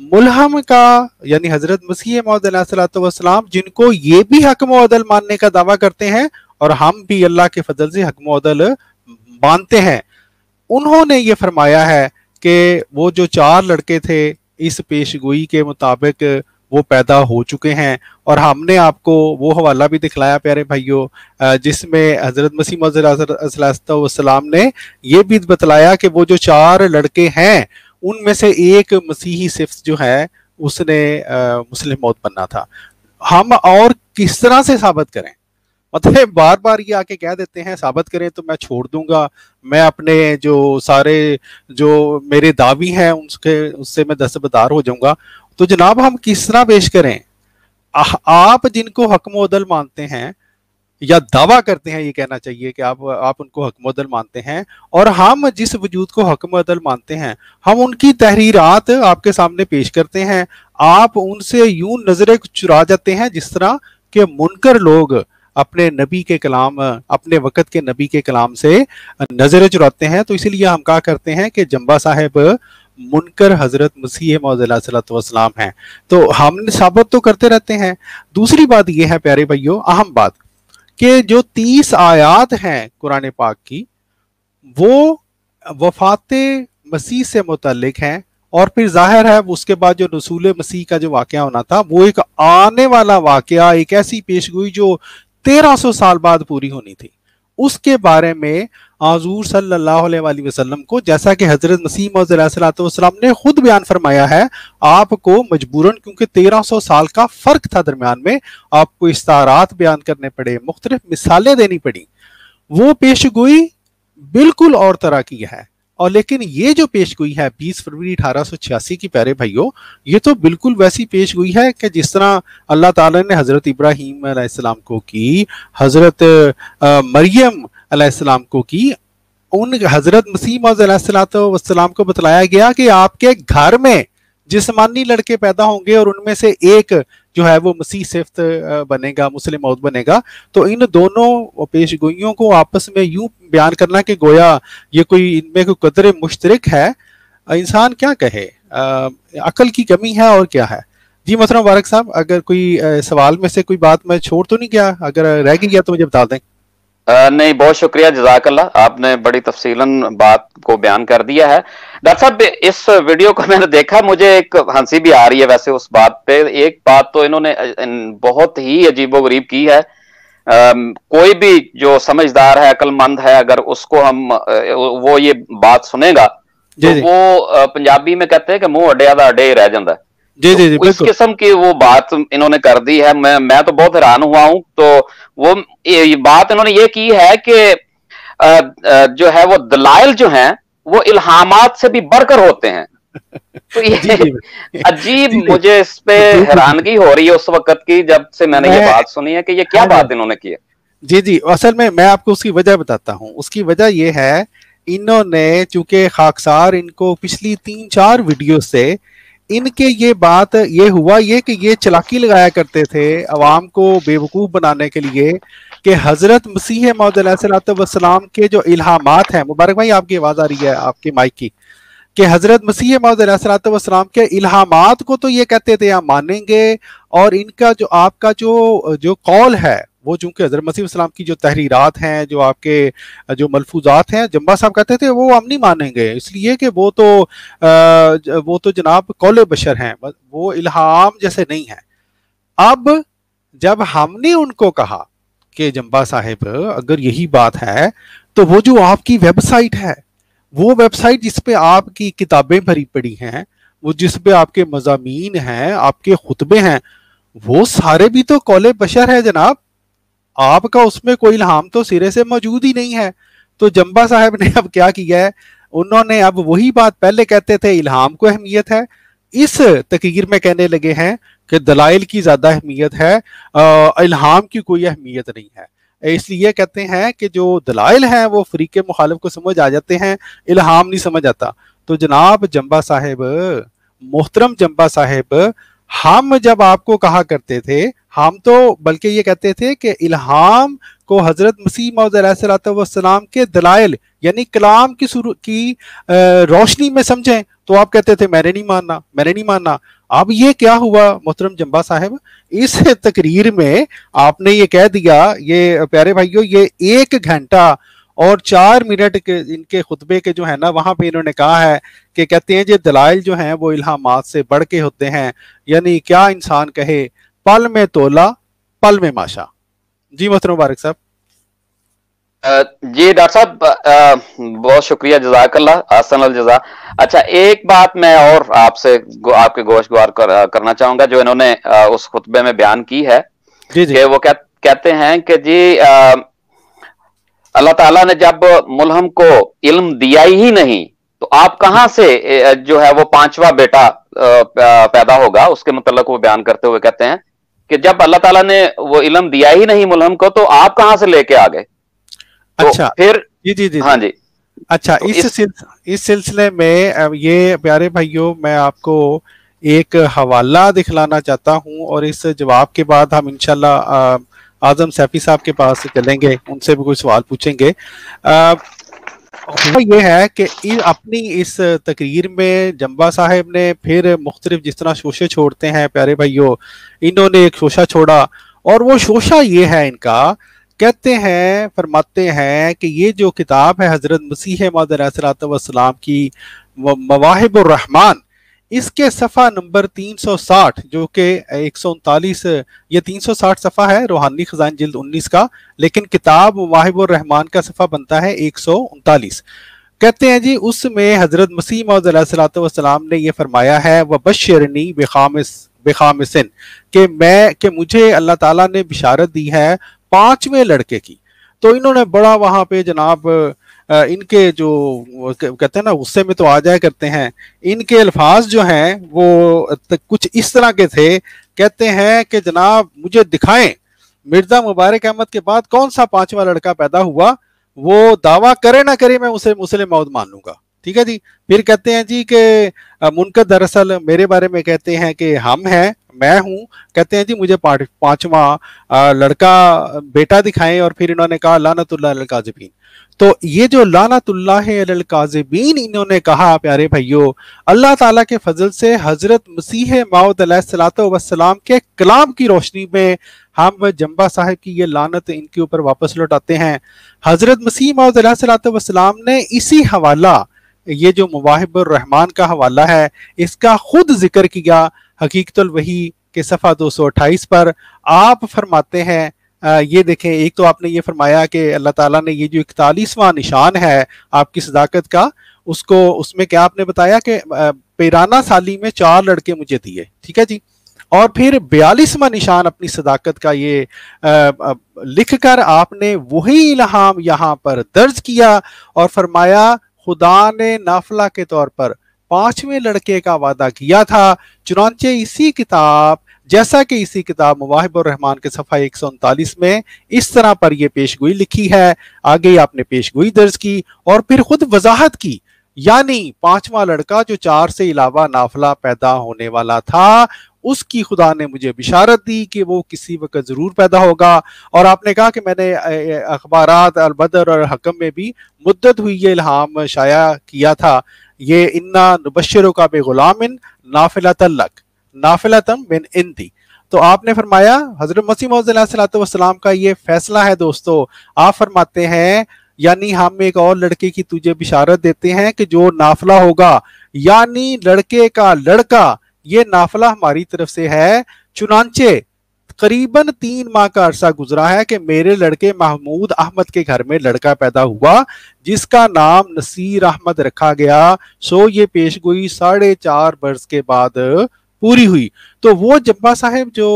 ملہم کا یعنی حضرت مسیح محمد علیہ السلام جن کو یہ بھی حکم و عدل ماننے کا دعویٰ کرتے ہیں، اور ہم بھی اللہ کے فضل سے حکم و عدل مانتے ہیں۔ انہوں نے یہ فرمایا ہے کہ وہ جو چار لڑکے تھے اس پیشگوئی کے مطابق وہ پیدا ہو چکے ہیں۔ اور ہم نے آپ کو وہ حوالہ بھی دکھلایا پیارے بھائیوں جس میں حضرت مسیم السلام نے یہ بھی بتلایا کہ وہ جو چار لڑکے ہیں، ان میں سے ایک مسیحی صفت جو ہے، اس نے مسلم موت بننا تھا۔ ہم اور کس طرح سے ثابت کریں؟ مطلب بار بار یہ آ کے کہہ دیتے ہیں، ثابت کریں تو میں چھوڑ دوں گا۔ میں اپنے جو سارے جو میرے دعوی ہیں اس کے، اس سے میں دستبدار ہو جاؤں گا۔ تو جناب ہم کس طرح پیش کریں؟ آپ جن کو حکم و عدل مانتے ہیں یا دعویٰ کرتے ہیں، یہ کہنا چاہیے کہ آپ آپ ان کو حکم عدل مانتے ہیں۔ اور ہم جس وجود کو حکم عدل مانتے ہیں، ہم ان کی تحریرات آپ کے سامنے پیش کرتے ہیں۔ آپ ان سے یوں نظریں چرا جاتے ہیں جس طرح کہ منکر لوگ اپنے نبی کے کلام، اپنے وقت کے نبی کے کلام سے نظریں چراتے ہیں۔ تو اسی لیے ہم کہا کرتے ہیں کہ جمبا صاحب منکر حضرت مسیح علیہ صلاحت ہیں۔ تو ہم ثابت تو کرتے رہتے ہیں۔ دوسری بات یہ ہے پیارے بھائیو، اہم بات کہ جو تیس آیات ہیں قرآن پاک کی، وہ وفات مسیح سے متعلق ہیں۔ اور پھر ظاہر ہے اس کے بعد جو رسول مسیح کا جو واقعہ ہونا تھا، وہ ایک آنے والا واقعہ، ایک ایسی پیش گوئی جو تیرہ سو سال بعد پوری ہونی تھی۔ اس کے بارے میں حضور صلی اللہ علیہ وآلہ وسلم کو جیسا کہ حضرت نسیم علیہ السلام نے خود بیان فرمایا ہے، آپ کو مجبوراً کیونکہ تیرہ سو سال کا فرق تھا درمیان میں، آپ کو استعارات بیان کرنے پڑے، مختلف مثالیں دینی پڑی وہ پیش گوئی بالکل اور طرح کی ہے۔ اور لیکن یہ جو پیش گوئی ہے بیس فروری اٹھارہ سو چھیاسی کی پیارے بھائیوں یہ تو بالکل ویسی پیش گوئی ہے کہ جس طرح اللہ تعالی نے حضرت ابراہیم علیہ السلام کو کی، حضرت مریم علیہ السلام کو کی۔ ان حضرت مسیم علیہ السلام کو بتلایا گیا کہ آپ کے گھر میں جسمانی لڑکے پیدا ہوں گے اور ان میں سے ایک جو ہے وہ مسیح صفت بنے گا، مسلم موت بنے گا۔ تو ان دونوں پیش گوئیوں کو آپس میں یوں بیان کرنا کہ گویا یہ کوئی ان میں کوئی قدر مشترک ہے۔ انسان کیا کہے؟ عقل کی کمی ہے اور کیا ہے؟ جی محترم مبارک صاحب، اگر کوئی سوال میں سے کوئی بات میں چھوڑ تو نہیں گیا؟ اگر رہ گئی تو مجھے بتا دیں۔ نہیں بہت شکریہ جزاک اللہ آپ نے بڑی تفصیل بات کو بیان کر دیا ہے۔ ڈاکٹر صاحب اس ویڈیو کو میں نے دیکھا مجھے ایک ہنسی بھی آ رہی ہے ویسے اس بات پہ۔ ایک بات تو انہوں نے بہت ہی عجیب و غریب کی ہے۔ کوئی بھی جو سمجھدار ہے عقل مند ہے اگر اس کو ہم وہ یہ بات سنے گا تو جی، جی۔ وہ پنجابی میں کہتے ہیں کہ منہ اڈیا دا اڈے رہ جاندہ ہے۔ جی جی جی اس قسم کی وہ بات انہوں نے کر دی ہے۔ میں میں تو بہت حیران ہوا ہوں۔ تو وہ بات انہوں نے یہ کی ہے کہ جو ہے وہ دلائل جو ہیں وہ الہامات سے بھی بڑھ کر ہوتے ہیں۔ تو یہ جی، جی، عجیب مجھے اس پہ حیرانگی ہو رہی ہے اس وقت کی جب سے میں نے یہ بات سنی ہے کہ یہ کیا بات انہوں نے کی ہے۔ جی جی۔ اصل میں میں آپ کو اس کی وجہ بتاتا ہوں۔ اس کی وجہ یہ ہے انہوں نے چونکہ خاکسار ان کو پچھلی تین چار ویڈیو سے ان کے یہ بات یہ ہوا، یہ کہ یہ چلاکی لگایا کرتے تھے عوام کو بے وقوف بنانے کے لیے کہ حضرت مسیح محدود علیہ وسلام کے جو الہامات ہیں، مبارک بھائی، آپ کی آواز آ رہی ہے، آپ کی مائک کی، کہ حضرت مسیح محدود علیہ وسلام کے الہامات کو تو یہ کہتے تھے، ہم مانیں گے اور ان کا جو آپ کا جو جو قول ہے وہ چونکہ حضرت مسیح السلام کی جو تحریرات ہیں، جو آپ کے، جو ملفوظات ہیں جمبا صاحب کہتے تھے، وہ ہم نہیں مانیں گے۔ اس لیے کہ وہ تو وہ تو جناب قول بشر ہیں، وہ الہام جیسے نہیں ہیں۔ اب جب ہم نے ان کو کہا کہ جمبا صاحب، اگر یہی بات ہے، تو وہ جو آپ کی ویب سائٹ ہے، وہ ویب سائٹ جس پہ آپ کی کتابیں بھری پڑی ہیں، وہ جس پہ آپ کے مضامین ہیں، آپ کے خطبے ہیں، وہ سارے بھی تو قول بشر ہے جناب۔ آپ کا اس میں کوئی الہام تو سرے سے موجود ہی نہیں ہے۔ تو جمبا صاحب نے اب کیا کیا ہے؟ انہوں نے اب وہی بات پہلے کہتے تھے، الہام کو اہمیت ہے۔ اس تقریر میں کہنے لگے ہیں کہ دلائل کی زیادہ اہمیت ہے الہام کی کوئی اہمیت نہیں ہے۔ اس لیے کہتے ہیں کہ جو دلائل ہیں وہ فریق مخالف کو سمجھ آ جاتے ہیں، الہام نہیں سمجھ آتا۔ تو جناب جمبا صاحب، محترم جمبا صاحب ہم جب آپ کو کہا کرتے تھے، ہم تو بلکہ یہ کہتے تھے کہ الہام کو حضرت مسیح محمد والسلام کے دلائل یعنی کلام کی کی روشنی میں سمجھیں تو آپ کہتے تھے، میں نے نہیں ماننا، میں نے نہیں ماننا۔ اب یہ کیا ہوا محترم جمبا صاحب؟ اس تقریر میں آپ نے یہ کہہ دیا، یہ پیارے بھائیو، یہ ایک گھنٹہ اور چار منٹ کے ان کے خطبے کے جو ہے نا وہاں پہ انہوں نے کہا ہے کہ کہتے ہیں جو دلائل جو ہیں وہ الہامات سے بڑھ کے ہوتے ہیں۔ یعنی کیا انسان کہے پل میں تولا پل میں ماشا جی محترم مبارک صاحب۔ جی ڈاکٹر صاحب بہت شکریہ جزاک اللہ آسن الجزا۔ اچھا ایک بات میں اور آپ سے آپ کے گوشت گوار کرنا چاہوں گا جو انہوں نے اس خطبے میں بیان کی ہے جی جی۔ کہ وہ کہتے ہیں کہ جی اللہ تعالیٰ نے جب ملہم کو علم دیا ہی نہیں تو آپ کہاں سے جو ہے وہ پانچواں بیٹا پیدا ہوگا؟ اس کے متعلق وہ بیان کرتے ہوئے کہتے ہیں کہ جب اللہ تعالیٰ نے وہ علم دیا ہی نہیں ملہم کو تو آپ کہاں سے لے کے آ گئے؟ اچھا پھر جی جی جی ہاں جی۔ اچھا اس اس سلسلے میں یہ پیارے بھائیوں میں آپ کو ایک حوالہ دکھلانا چاہتا ہوں اور اس جواب کے بعد ہم انشاءاللہ آزم سیفی صاحب کے پاس چلیں گے، ان سے بھی کوئی سوال پوچھیں گے۔ یہ ہے کہ اپنی اس تقریر میں جمبا صاحب نے پھر مختلف جس طرح شوشے چھوڑتے ہیں، پیارے بھائیوں انہوں نے ایک شوشہ چھوڑا۔ اور وہ شوشہ یہ ہے ان کا، کہتے ہیں، فرماتے ہیں کہ یہ جو کتاب ہے حضرت مسیح محدود علیہ السلام کی مواہب الرحمن اس کے صفحہ نمبر تین سو ساٹھ، جو کہ ایک سو انتالیس، یہ تین سو ساٹھ صفحہ ہے، روحانی خزان جلد انیس کا، لیکن کتاب واحب الرحمان کا صفحہ بنتا ہے ایک سو انتالیس۔ کہتے ہیں جی اس میں حضرت مسیح محدود علیہ السلام والسلام نے یہ فرمایا ہے وہ بشرنی بخامس بخامسن کہ میں، کہ مجھے اللہ تعالیٰ نے بشارت دی ہے پانچویں لڑکے کی۔ تو انہوں نے بڑا وہاں پہ جناب ان کے جو کہتے ہیں نا، غصے میں تو آ جایا کرتے ہیں۔ ان کے الفاظ جو ہیں، وہ کچھ اس طرح کے تھے۔ کہتے ہیں کہ جناب، مجھے دکھائیں، مرزا مبارک احمد کے بعد کون سا پانچواں لڑکا پیدا ہوا؟ وہ دعویٰ کرے نہ کرے میں اسے مسلم موت مان لوں گا۔ ٹھیک ہے جی؟ پھر کہتے ہیں جی کہ منکت دراصل میرے بارے میں کہتے ہیں کہ ہم ہیں۔ میں ہوں، کہتے ہیں جی مجھے پانچواں لڑکا بیٹا دکھائیں اور پھر انہوں نے کہا لانت اللہ القاظبین تو یہ جو لانت اللہ القاظبین انہوں نے کہا، پیارے بھائیو، اللہ تعالیٰ کے فضل سے حضرت مسیح ماؤد علیہ السلاۃ وسلام کے کلام کی روشنی میں ہم جمبا صاحب کی یہ لانت ان کے اوپر واپس لوٹاتے ہیں۔ حضرت مسیح ماؤد علیہ السلاۃ وسلام نے اسی حوالہ یہ جو مواہب الرحمان کا حوالہ ہے، اس کا خود ذکر کیا حقیقت الوحی کے صفحہ دو سو اٹھائیس پر۔ آپ فرماتے ہیں یہ دیکھیں، ایک تو آپ نے یہ فرمایا کہ اللہ تعالیٰ نے یہ جو اکتالیسواں نشان ہے آپ کی صداقت کا، اس کو، اس میں کیا آپ نے بتایا کہ پیرانہ سالی میں چار لڑکے مجھے دیے، ٹھیک ہے جی؟ اور پھر بیالیسواں نشان اپنی صداقت کا یہ لکھ کر آپ نے وہی الہام یہاں پر درج کیا اور فرمایا خدا نے نافلہ کے طور پر پانچویں لڑکے کا وعدہ کیا تھا، چنانچہ اسی کتاب، جیسا کہ اسی کتاب مواہب الرحمان کے صفحہ ایک سو انتالیس میں اس طرح پر یہ پیش گوئی لکھی ہے۔ آگے آپ نے پیش گوئی درج کی اور پھر خود وضاحت کی۔ یعنی پانچواں لڑکا جو چار سے علاوہ نافلہ پیدا ہونے والا تھا اس کی خدا نے مجھے بشارت دی کہ وہ کسی وقت ضرور پیدا ہوگا۔ اور آپ نے کہا کہ میں نے اخبارات، البدر اور حکم میں بھی مدت ہوئی یہ الہام شائع کیا تھا۔ یہ انا نبشروں کا بے غلام نافلہ تلک نافلہ تم بن ان تھی تو آپ نے فرمایا، حضرت مسیم علیہ صلاح والسلام کا یہ فیصلہ ہے دوستو، آپ فرماتے ہیں یعنی ہم ایک اور لڑکے کی تجھے بشارت دیتے ہیں کہ جو نافلہ ہوگا یعنی لڑکے کا لڑکا یہ نافلہ ہماری طرف سے ہے۔ چنانچہ قریباً تین ماہ کا عرصہ گزرا ہے کہ میرے لڑکے محمود احمد کے گھر میں لڑکا پیدا ہوا، جس کا نام نصیر احمد رکھا گیا۔ سو یہ پیش گوئی ساڑھے چار برس کے بعد پوری ہوئی۔ تو وہ جبا صاحب جو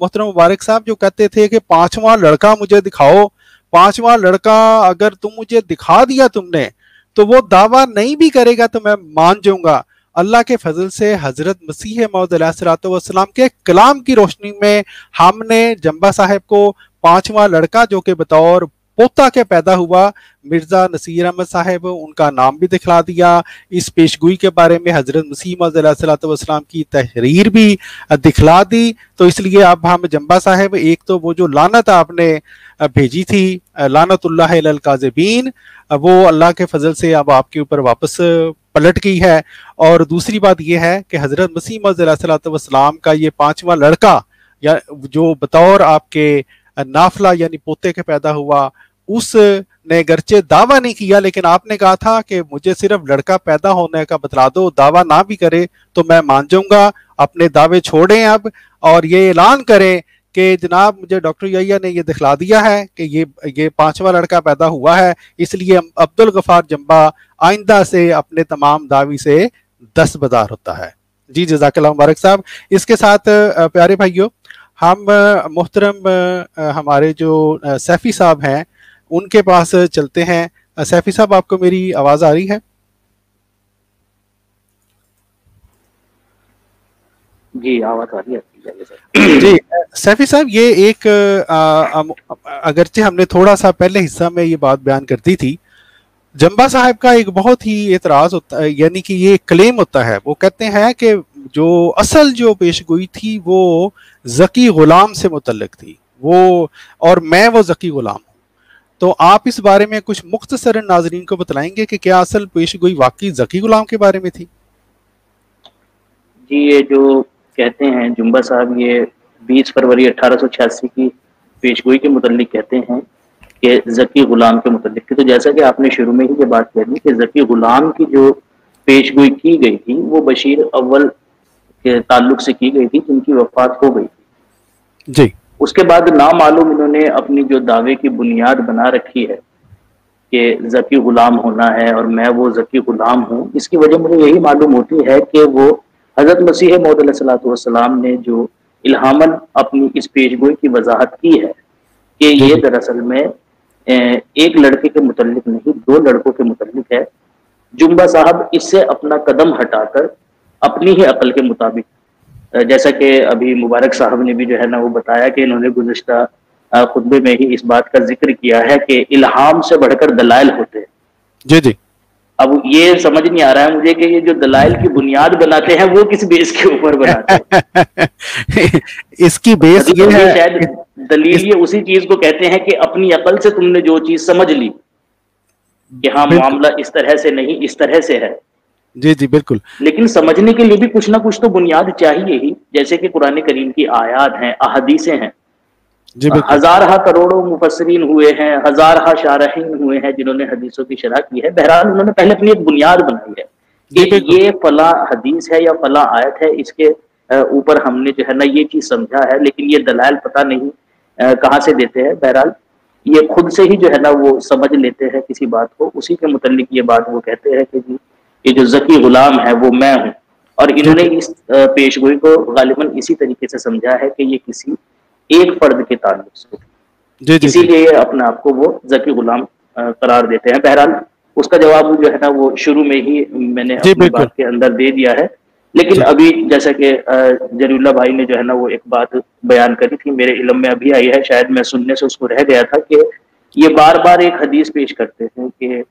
محترم مبارک صاحب جو کہتے تھے کہ پانچواں لڑکا مجھے دکھاؤ، پانچواں لڑکا اگر تم مجھے دکھا دیا تم نے، تو وہ دعویٰ نہیں بھی کرے گا تو میں مان جاؤں گا۔ اللہ کے فضل سے حضرت مسیح محدود علیہ والسلام کے کلام کی روشنی میں ہم نے جمبا صاحب کو پانچواں لڑکا جو کہ بطور پوتا کے پیدا ہوا، مرزا نصیر احمد صاحب، ان کا نام بھی دکھلا دیا۔ اس پیشگوئی کے بارے میں حضرت مسیم علیہ والسلام کی تحریر بھی دکھلا دی۔ تو اس لیے اب ہم جمبا صاحب، ایک تو وہ جو لانت آپ نے بھیجی تھی لانت اللہ القاذبین، وہ اللہ کے فضل سے اب آپ کے اوپر واپس پلٹ گئی ہے۔ اور دوسری بات یہ ہے کہ حضرت مسیم علیہ والسلام کا یہ پانچواں لڑکا یا جو بطور آپ کے نافلہ یعنی پوتے کے پیدا ہوا، اس نے گرچہ دعویٰ نہیں کیا، لیکن آپ نے کہا تھا کہ مجھے صرف لڑکا پیدا ہونے کا بتلا دو، دعویٰ نہ بھی کرے تو میں مان جاؤں گا، اپنے دعوے چھوڑیں اب اور یہ اعلان کریں کہ جناب مجھے ڈاکٹر یحییٰ نے یہ دکھلا دیا ہے کہ یہ یہ پانچواں لڑکا پیدا ہوا ہے، اس لیے عبد الغفار جمبا آئندہ سے اپنے تمام دعوی سے دس بدار ہوتا ہے۔ جی جزاک اللہ مبارک صاحب۔ اس کے ساتھ پیارے بھائیوں، ہم محترم ہمارے جو سیفی صاحب ہیں، ان کے پاس چلتے ہیں۔ سیفی صاحب، آپ کو میری آواز آ رہی ہے؟ جی آواز آ رہی ہے۔ جی سیفی صاحب، یہ ایک اگرچہ ہم نے تھوڑا سا پہلے حصہ میں یہ بات بیان کر دی تھی جمبا صاحب کا ایک بہت ہی اعتراض ہوتا ہے یعنی کہ یہ کلیم ہوتا ہے۔ وہ کہتے ہیں کہ جو اصل جو پیش گوئی تھی، وہ ذکی غلام سے متعلق تھی۔ وہ، اور میں وہ ذکی غلام ہوں۔ تو آپ اس بارے میں کچھ مختصر ناظرین کو بتلائیں گے کہ کیا اصل پیش گوئی واقعی ذکی غلام کے بارے میں تھی؟ جی یہ جو کہتے ہیں جمبا صاحب یہ بیس فروری اٹھارہ سو چھیاسی کی پیش گوئی کے متعلق کہتے ہیں کہ ذکی غلام کے متعلق۔ تو جیسا کہ آپ نے شروع میں ہی یہ بات کہہ دی کہ ذکی غلام کی جو پیش گوئی کی گئی تھی وہ بشیر اول کے تعلق سے کی گئی تھی جن کی وفات ہو گئی تھی۔ جی۔ اس کے بعد نامعلوم انہوں نے اپنی جو دعوے کی بنیاد بنا رکھی ہے کہ ذکی غلام ہونا ہے اور میں وہ ذکی غلام ہوں اس کی وجہ مجھے یہی معلوم ہوتی ہے کہ وہ حضرت مسیح محدود علیہ السلاۃ والسلام نے جو الہامن اپنی اس پیش گوئی کی وضاحت کی ہے کہ یہ دراصل میں ایک لڑکے کے متعلق نہیں دو لڑکوں کے متعلق ہے۔ جمبا صاحب اس سے اپنا قدم ہٹا کر اپنی ہی عقل کے مطابق جیسا کہ ابھی مبارک صاحب نے بھی جو ہے نا وہ بتایا کہ انہوں نے گزشتہ خطبے میں ہی اس بات کا ذکر کیا ہے کہ الہام سے بڑھ کر دلائل ہوتے ہیں۔ جی جی۔ اب یہ سمجھ نہیں آ رہا ہے مجھے کہ یہ جو دلائل کی بنیاد بناتے ہیں وہ کس بیس کے اوپر بناتے ہیں؟ اس کی بیس یہ ہے شاید دلیل یہ اسی چیز کو کہتے ہیں کہ اپنی عقل سے تم نے جو چیز سمجھ لی کہ ہاں معاملہ اس طرح سے نہیں اس طرح سے ہے۔ جی جی بالکل۔ لیکن سمجھنے کے لیے بھی کچھ نہ کچھ تو بنیاد چاہیے ہی جیسے کہ قرآن کریم کی آیات ہیں احادیثیں ہیں۔ جی ہزارہ کروڑوں مفسرین ہوئے ہیں ہزارہ شارحین ہوئے ہیں جنہوں نے حدیثوں کی شرح کی ہے۔ بہرحال انہوں نے پہلے اپنی ایک بنیاد بنائی ہے کہ یہ فلاں حدیث ہے یا فلاں آیت ہے اس کے اوپر ہم نے جو ہے نا یہ چیز سمجھا ہے لیکن یہ دلائل پتہ نہیں کہاں سے دیتے ہیں۔ بہرحال یہ خود سے ہی جو ہے نا وہ سمجھ لیتے ہیں کسی بات کو۔ اسی کے متعلق یہ بات وہ کہتے ہیں کہ جی یہ جو ذکی غلام ہے وہ میں ہوں۔ اور انہوں نے اس پیش گوئی کو غالباً اسی طریقے سے سمجھا ہے کہ یہ کسی ایک فرد کے تعلق سے۔ جی جی اسی لیے اپنے آپ کو وہ ذکی غلام قرار دیتے ہیں۔ بہرحال اس کا جواب جو ہے نا وہ شروع میں ہی میں نے اپنی بات کے اندر دے دیا ہے۔ لیکن ابھی جیسا کہ جری اللہ بھائی نے جو ہے نا وہ ایک بات بیان کری تھی میرے علم میں ابھی آئی ہے شاید میں سننے سے اس کو رہ گیا تھا کہ یہ بار بار ایک حدیث پیش کرتے ہیں کہ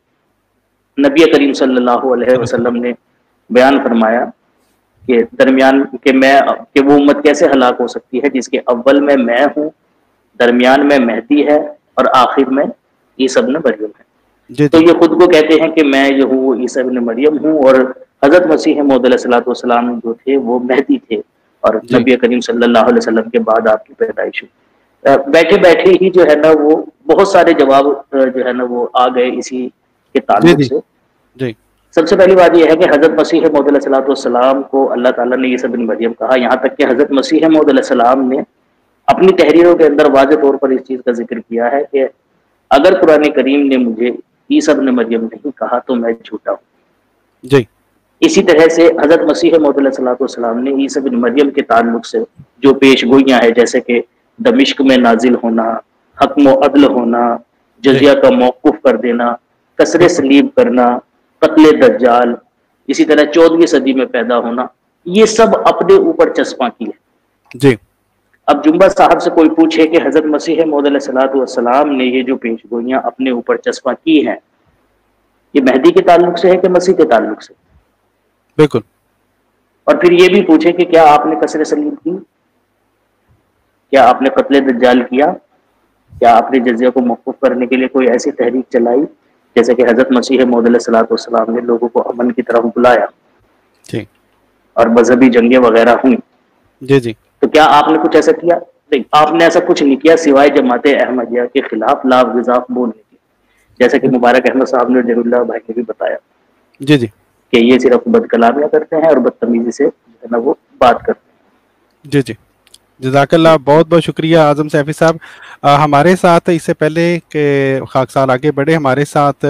نبی کریم صلی اللہ علیہ وسلم نے بیان فرمایا کہ درمیان کہ میں کہ وہ امت کیسے ہلاک ہو سکتی ہے جس کے اول میں میں ہوں درمیان میں مہدی ہے اور آخر میں عیسب نے مریم ہے۔ جی تو یہ خود کو کہتے ہیں کہ میں جو ہوں وہ عیسب نے مریم ہوں اور حضرت مسیح محدود علیہ السلاۃ والسلام جو تھے وہ مہدی تھے اور نبی کریم صلی اللہ علیہ وسلم کے بعد آپ کی پیدائش ہوئی۔ بیٹھے بیٹھے ہی جو ہے نا وہ بہت سارے جواب جو ہے نا وہ آ گئے اسی کے تعلق سے۔ جی۔ سب سے پہلی بات یہ ہے کہ حضرت مسیح محدود علیہ السلاۃ والسلام کو اللہ تعالیٰ نے یہ سب مریم کہا۔ یہاں تک کہ حضرت مسیح محدود علیہ السلام نے اپنی تحریروں کے اندر واضح طور پر اس چیز کا ذکر کیا ہے کہ اگر قرآن کریم نے مجھے عیسب نے مریم نہیں کہا تو میں جھوٹا ہوں۔ جی۔ اسی طرح سے حضرت مسیح محدود علیہ السلاۃ والسلام نے عیسب بن مریم کے تعلق سے جو پیش گوئیاں ہیں جیسے کہ دمشق میں نازل ہونا حکم و عدل ہونا جزیہ کا موقف کر دینا کثر سلیب کرنا قتل دجال اسی طرح چودہویں صدی میں پیدا ہونا یہ سب اپنے اوپر چسپاں کی ہے۔ جی۔ اب جمبا صاحب سے کوئی پوچھے کہ حضرت مسیح محدود علیہ السلاۃ والسلام نے یہ جو پیش گوئیاں اپنے اوپر چسپاں کی ہیں یہ مہدی کے تعلق سے ہے کہ مسیح کے تعلق سے؟ بالکل۔ اور پھر یہ بھی پوچھے کہ کیا آپ نے کثر سلیم کی؟ کیا آپ نے قتل دجال کیا؟ کیا آپ نے جزیہ کو موقف کرنے کے لیے کوئی ایسی تحریک چلائی؟ جیسے کہ حضرت مسیح محدود علیہ السلاۃ والسلام نے لوگوں کو امن کی طرف بلایا جی۔ اور مذہبی جنگیں وغیرہ ہوئیں۔ جی جی۔ تو کیا آپ نے کچھ ایسا کیا؟ نہیں آپ نے ایسا کچھ نہیں کیا سوائے جماعت احمدیہ کے خلاف لاف غذاف بولنے کے۔ جیسا کہ مبارک احمد صاحب نے جر اللہ بھائی نے بھی بتایا جی جی۔ کہ یہ صرف بد کلامیاں کرتے ہیں اور بدتمیزی سے جو ہے نا وہ بات کرتے ہیں۔ جی جی۔ جزاک اللہ بہت بہت شکریہ اعظم سیفی صاحب۔ ہمارے ساتھ اس سے پہلے کہ خاک سال آگے بڑھے ہمارے ساتھ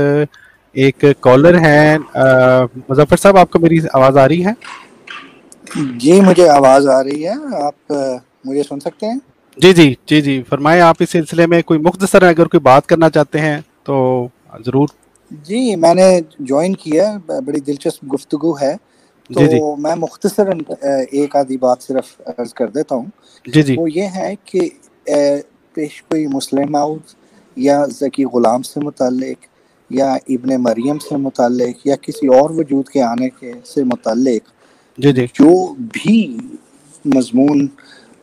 ایک کالر ہیں۔ مظفر صاحب آپ کو میری آواز آ رہی ہے؟ جی مجھے آواز آ رہی ہے۔ آپ مجھے سن سکتے ہیں؟ جی جی جی جی۔ فرمائیں آپ اس سلسلے میں کوئی مختصر اگر کوئی بات کرنا چاہتے ہیں تو ضرور۔ جی میں نے جوائن کیا بڑی دلچسپ گفتگو ہے۔ جی جی۔ تو میں مختصراً ایک آدھی بات صرف عرض کر دیتا ہوں۔ جی جی۔ وہ یہ ہے کہ پیش کوئی مسلم معود یا ذکی غلام سے متعلق یا ابن مریم سے متعلق یا کسی اور وجود کے آنے کے سے متعلق جی جی۔ جو بھی مضمون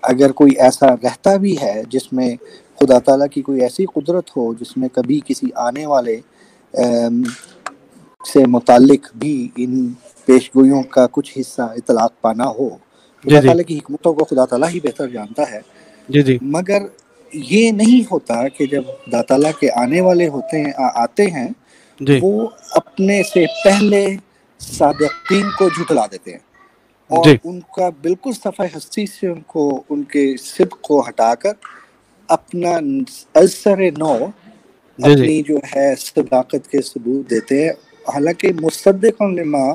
اگر کوئی ایسا رہتا بھی ہے جس میں خدا تعالیٰ کی کوئی ایسی قدرت ہو جس میں کبھی کسی آنے والے سے متعلق بھی ان پیشگوئیوں کا کچھ حصہ اطلاق پانا ہو۔ جی خدا جی۔ تعالیٰ کی حکمتوں کو خدا تعالیٰ ہی بہتر جانتا ہے۔ جی جی۔ مگر یہ نہیں ہوتا کہ جب خدا تعالیٰ کے آنے والے ہوتے ہیں آتے ہیں جی۔ وہ اپنے سے پہلے صادقین کو جھٹلا دیتے ہیں۔ اور جی۔ ان کا بالکل صفحہ ہستی سے ان کو ان کے صدق کو ہٹا کر اپنا اثر نو اپنی جو ہے صداقت کے ثبوت دیتے ہیں۔ حالانکہ مصدق لما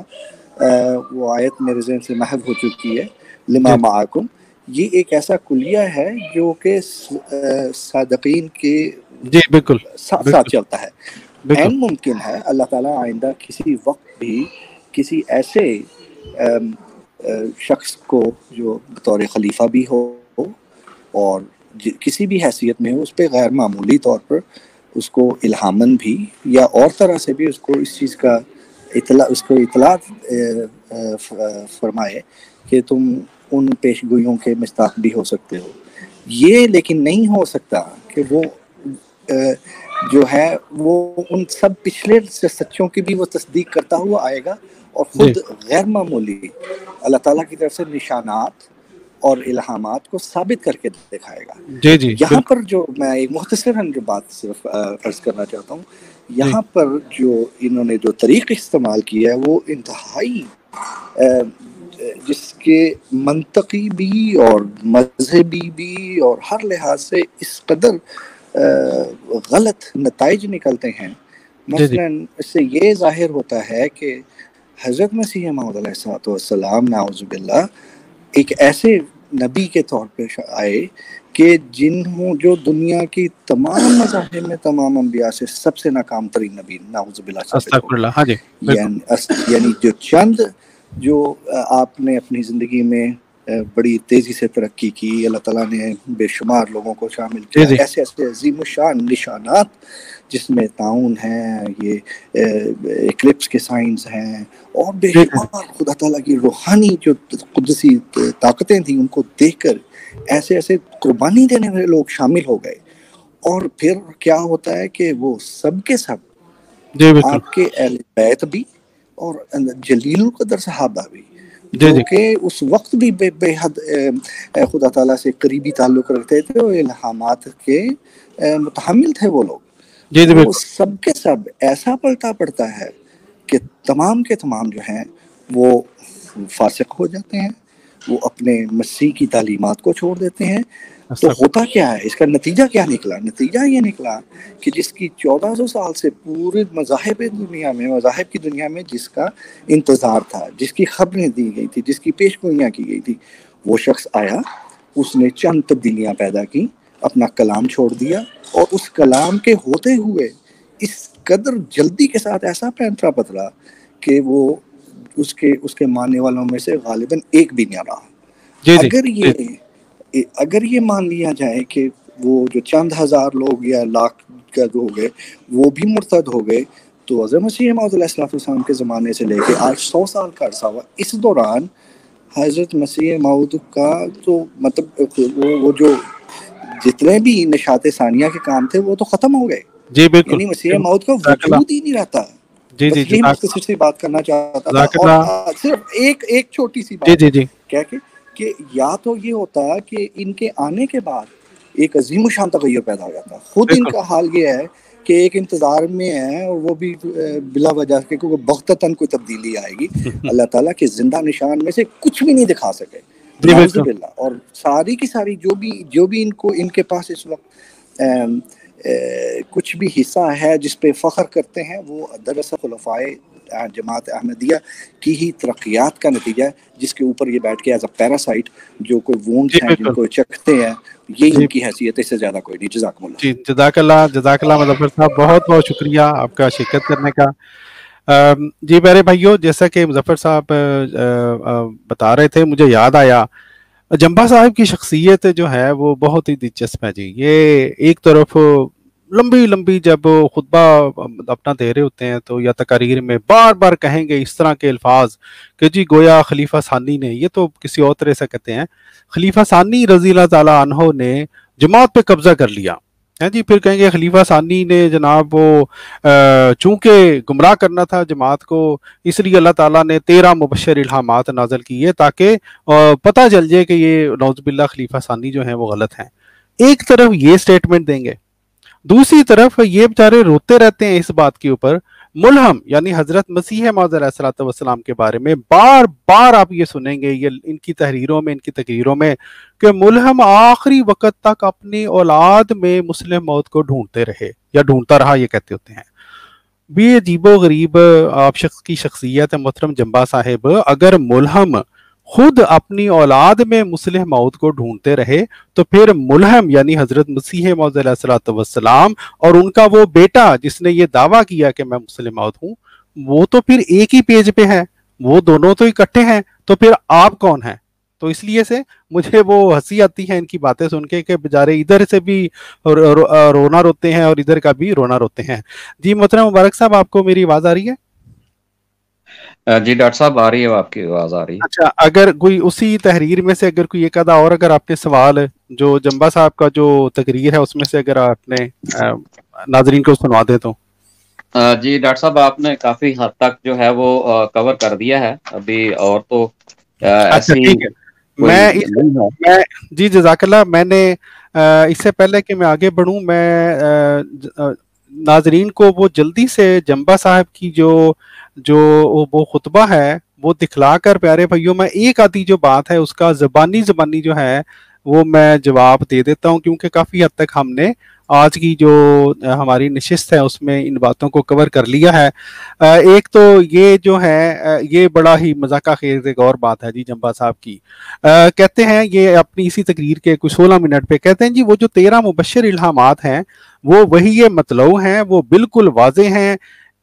وہ آیت میرے ذہن سے محو ہو چکی ہے لما جی۔ معاکم یہ ایک ایسا کلیہ ہے جو کہ صادقین کے جی بالکل۔ ساتھ چلتا ہے۔ این ممکن ہے اللہ تعالیٰ آئندہ کسی وقت بھی کسی ایسے شخص کو جو بطور خلیفہ بھی ہو اور ج- کسی بھی حیثیت میں ہو اس پہ غیر معمولی طور پر اس کو الہامن بھی یا اور طرح سے بھی اس کو اس چیز کا اطلاع اس کو اطلاع فرمائے کہ تم ان پیشگوئیوں کے مستاق بھی ہو سکتے ہو۔ یہ لیکن نہیں ہو سکتا کہ وہ جو ہے وہ ان سب پچھلے سے سچوں کی بھی وہ تصدیق کرتا ہوا آئے گا اور جی۔ خود غیر معمولی اللہ تعالیٰ کی طرف سے نشانات اور الہامات کو ثابت کر کے دکھائے گا۔ جی جی یہاں پر جو میں ایک مختصراً جو بات صرف عرض کرنا چاہتا ہوں جی۔ یہاں پر جو انہوں نے جو طریق استعمال کیا ہے وہ انتہائی جس کے منطقی بھی اور مذہبی بھی اور ہر لحاظ سے اس قدر غلط نتائج نکلتے ہیں۔ جی جی۔ مثلا اس سے یہ ظاہر ہوتا ہے کہ حضرت مسیح محمد علیہ الصلوۃ والسلام نعوذ باللہ ایک ایسے نبی کے طور پہ آئے کہ جنہوں جو دنیا کی تمام مذاہب میں تمام انبیاء سے سب سے ناکام ترین نبی نعوذ باللہ ہاں جی یعنی یعنی جو چند جو آپ نے اپنی زندگی میں بڑی تیزی سے ترقی کی اللہ تعالیٰ نے بے شمار لوگوں کو شامل جی کیا جی۔ ایسے ایسے عظیم الشان نشانات جس میں تعاون ہیں یہ اکلپس کے سائنز ہیں۔ اور بے جی جی شمار خدا تعالیٰ کی روحانی جو قدسی طاقتیں تھیں ان کو دیکھ کر ایسے ایسے قربانی دینے والے لوگ شامل ہو گئے۔ اور پھر کیا ہوتا ہے کہ وہ سب کے سب جی آپ کے اہل بیت بھی اور جلیل القدر صحابہ بھی۔ جی جو جی۔ کہ اس وقت بھی بے, بے حد خدا تعالیٰ سے قریبی تعلق رکھتے تھے۔ اور الہامات کے متحمل تھے وہ لوگ۔ جی جی وہ سب کے سب ایسا پلٹا پڑتا ہے کہ تمام کے تمام جو ہیں وہ فاسق ہو جاتے ہیں وہ اپنے مسیح کی تعلیمات کو چھوڑ دیتے ہیں۔ تو ہوتا کیا ہے؟ اس کا نتیجہ کیا نکلا؟ نتیجہ یہ نکلا کہ جس کی چودہ سو سال سے پورے مذاہب دنیا میں مذاہب کی دنیا میں جس کا انتظار تھا جس کی خبریں دی گئی تھی جس کی پیش گوئیاں کی گئی تھی وہ شخص آیا اس نے چند تبدیلیاں پیدا کی اپنا کلام چھوڑ دیا اور اس کلام کے ہوتے ہوئے اس قدر جلدی کے ساتھ ایسا پینترا پتلا کہ وہ اس کے اس کے ماننے والوں میں سے غالباً ایک بھی نہیں رہا۔ جی جی اگر جی۔ یہ اگر یہ مان لیا جائے کہ وہ جو چند ہزار لوگ یا لاکھ جو ہو گئے وہ بھی مرتد ہو گئے تو حضرت مسیح موعود علیہ السلام السلام کے زمانے سے لے کے آج سو سال کا عرصہ ہوا اس دوران حضرت مسیح موعود کا تو مطلب وہ جو جتنے بھی نشات ثانیہ کے کام تھے وہ تو ختم ہو گئے۔ جی بالکل۔ یعنی مسیح موعود کا وجود ہی نہیں رہتا۔ جی جی جزاک مختصر سی بات کرنا چاہتا تھا۔ صرف ایک ایک چھوٹی سی جی بات۔ جی جی کیا کہ کہ یا تو یہ ہوتا کہ ان کے آنے کے بعد ایک عظیم الشان تغیر پیدا ہو جاتا۔ خود ان کا حال یہ ہے کہ ایک انتظار میں ہے اور وہ بھی بلا وجہ کے کیونکہ بغتتاً کوئی تبدیلی آئے گی۔ اللہ تعالیٰ کے زندہ نشان میں سے کچھ بھی نہیں دکھا سکے۔ جی اور ساری کی ساری جو بھی جو بھی ان کو ان کے پاس اس وقت کچھ بھی حصہ ہے جس پہ فخر کرتے ہیں وہ دراصل خلفائے جماعت احمدیہ کی ہی ترقیات کا نتیجہ ہے جس کے اوپر یہ بیٹھ کے ایز اے پیراسائٹ جو کوئی جی وونڈس ہیں جن کو چکھتے ہیں یہی جی۔ ان کی حیثیت ہے اس سے زیادہ کوئی نہیں۔ جزاکم اللہ جی جزاک اللہ جزاک اللہ مظفر صاحب بہت بہت شکریہ آپ کا شرکت کرنے کا۔ جی میرے بھائیو، جیسا کہ مظفر صاحب بتا رہے تھے، مجھے یاد آیا جمبا صاحب کی شخصیت جو ہے، وہ بہت ہی دلچسپ ہے جی۔ یہ ایک طرف لمبی لمبی جب خطبہ اپنا دے رہے ہوتے ہیں، تو یا تقاریر میں بار بار کہیں گے اس طرح کے الفاظ کہ جی گویا خلیفہ ثانی نے، یہ تو کسی اور طرح سے کہتے ہیں، خلیفہ ثانی رضی اللہ تعالیٰ عنہ نے جماعت پہ قبضہ کر لیا۔ ہاں جی پھر کہیں گے خلیفہ ثانی نے جناب وہ چونکہ گمراہ کرنا تھا جماعت کو، اس لیے اللہ تعالیٰ نے تیرہ مبشر الہامات نازل کیے تاکہ پتہ چل جائے کہ یہ نوز باللہ خلیفہ ثانی جو ہیں وہ غلط ہیں۔ ایک طرف یہ سٹیٹمنٹ دیں گے، دوسری طرف یہ بیچارے روتے رہتے ہیں اس بات کے اوپر ملہم یعنی حضرت مسیح معذر علیہ وسلام کے بارے میں بار بار آپ یہ سنیں گے، یہ ان کی تحریروں میں، ان کی تقریروں میں کہ ملہم آخری وقت تک اپنی اولاد میں مسلم موت کو ڈھونڈتے رہے یا ڈھونڈتا رہا، یہ کہتے ہوتے ہیں۔ بھی عجیب و غریب آپ شخص کی شخصیت، محترم جمبا صاحب، اگر ملہم خود اپنی اولاد میں مسلح موت کو ڈھونڈتے رہے، تو پھر ملہم یعنی حضرت مسیح موت علیہ السلام اور ان کا وہ بیٹا جس نے یہ دعویٰ کیا کہ میں مسلم موت ہوں، وہ تو پھر ایک ہی پیج پہ ہے وہ دونوں تو اکٹھے ہیں، تو پھر آپ کون ہیں؟ تو اس لیے سے مجھے وہ ہنسی آتی ہے ان کی باتیں سن کے کہ بجارے ادھر سے بھی رونا روتے ہیں اور ادھر کا بھی رونا روتے ہیں۔ جی محترم مبارک صاحب، آپ کو میری آواز آ رہی ہے؟ جی ڈاکٹر صاحب آ رہی ہے آپ کی آواز آ رہی ہے۔ اچھا اگر کوئی اسی تحریر میں سے اگر کوئی ایک آدھا اور اگر آپ کے سوال جو جمبا صاحب کا جو تقریر ہے اس میں سے اگر آپ نے ناظرین کو سنوا دیں تو۔ جی ڈاکٹر صاحب آپ نے کافی حد تک جو ہے وہ کور کر دیا ہے۔ ابھی اور تو اچھا، میں جی جزاک اللہ میں نے اس سے پہلے کہ میں آگے بڑھوں میں ناظرین کو وہ جلدی سے جمبا صاحب کی جو جو وہ خطبہ ہے، وہ دکھلا کر پیارے بھائیوں، میں ایک آدھی جو بات ہے، اس کا زبانی زبانی جو ہے، وہ میں جواب دے دیتا ہوں، کیونکہ کافی حد تک ہم نے آج کی جو ہماری نشست ہے، اس میں ان باتوں کو کور کر لیا ہے۔ ایک تو یہ جو ہے یہ بڑا ہی مذاقہ خیز ایک اور بات ہے جی جمبا صاحب کی۔ کہتے ہیں، یہ اپنی اسی تقریر کے کچھ سولہ منٹ پہ کہتے ہیں جی وہ جو تیرہ مبشر الہامات ہیں، وہ وہی مطلوع ہیں، وہ بالکل واضح ہیں۔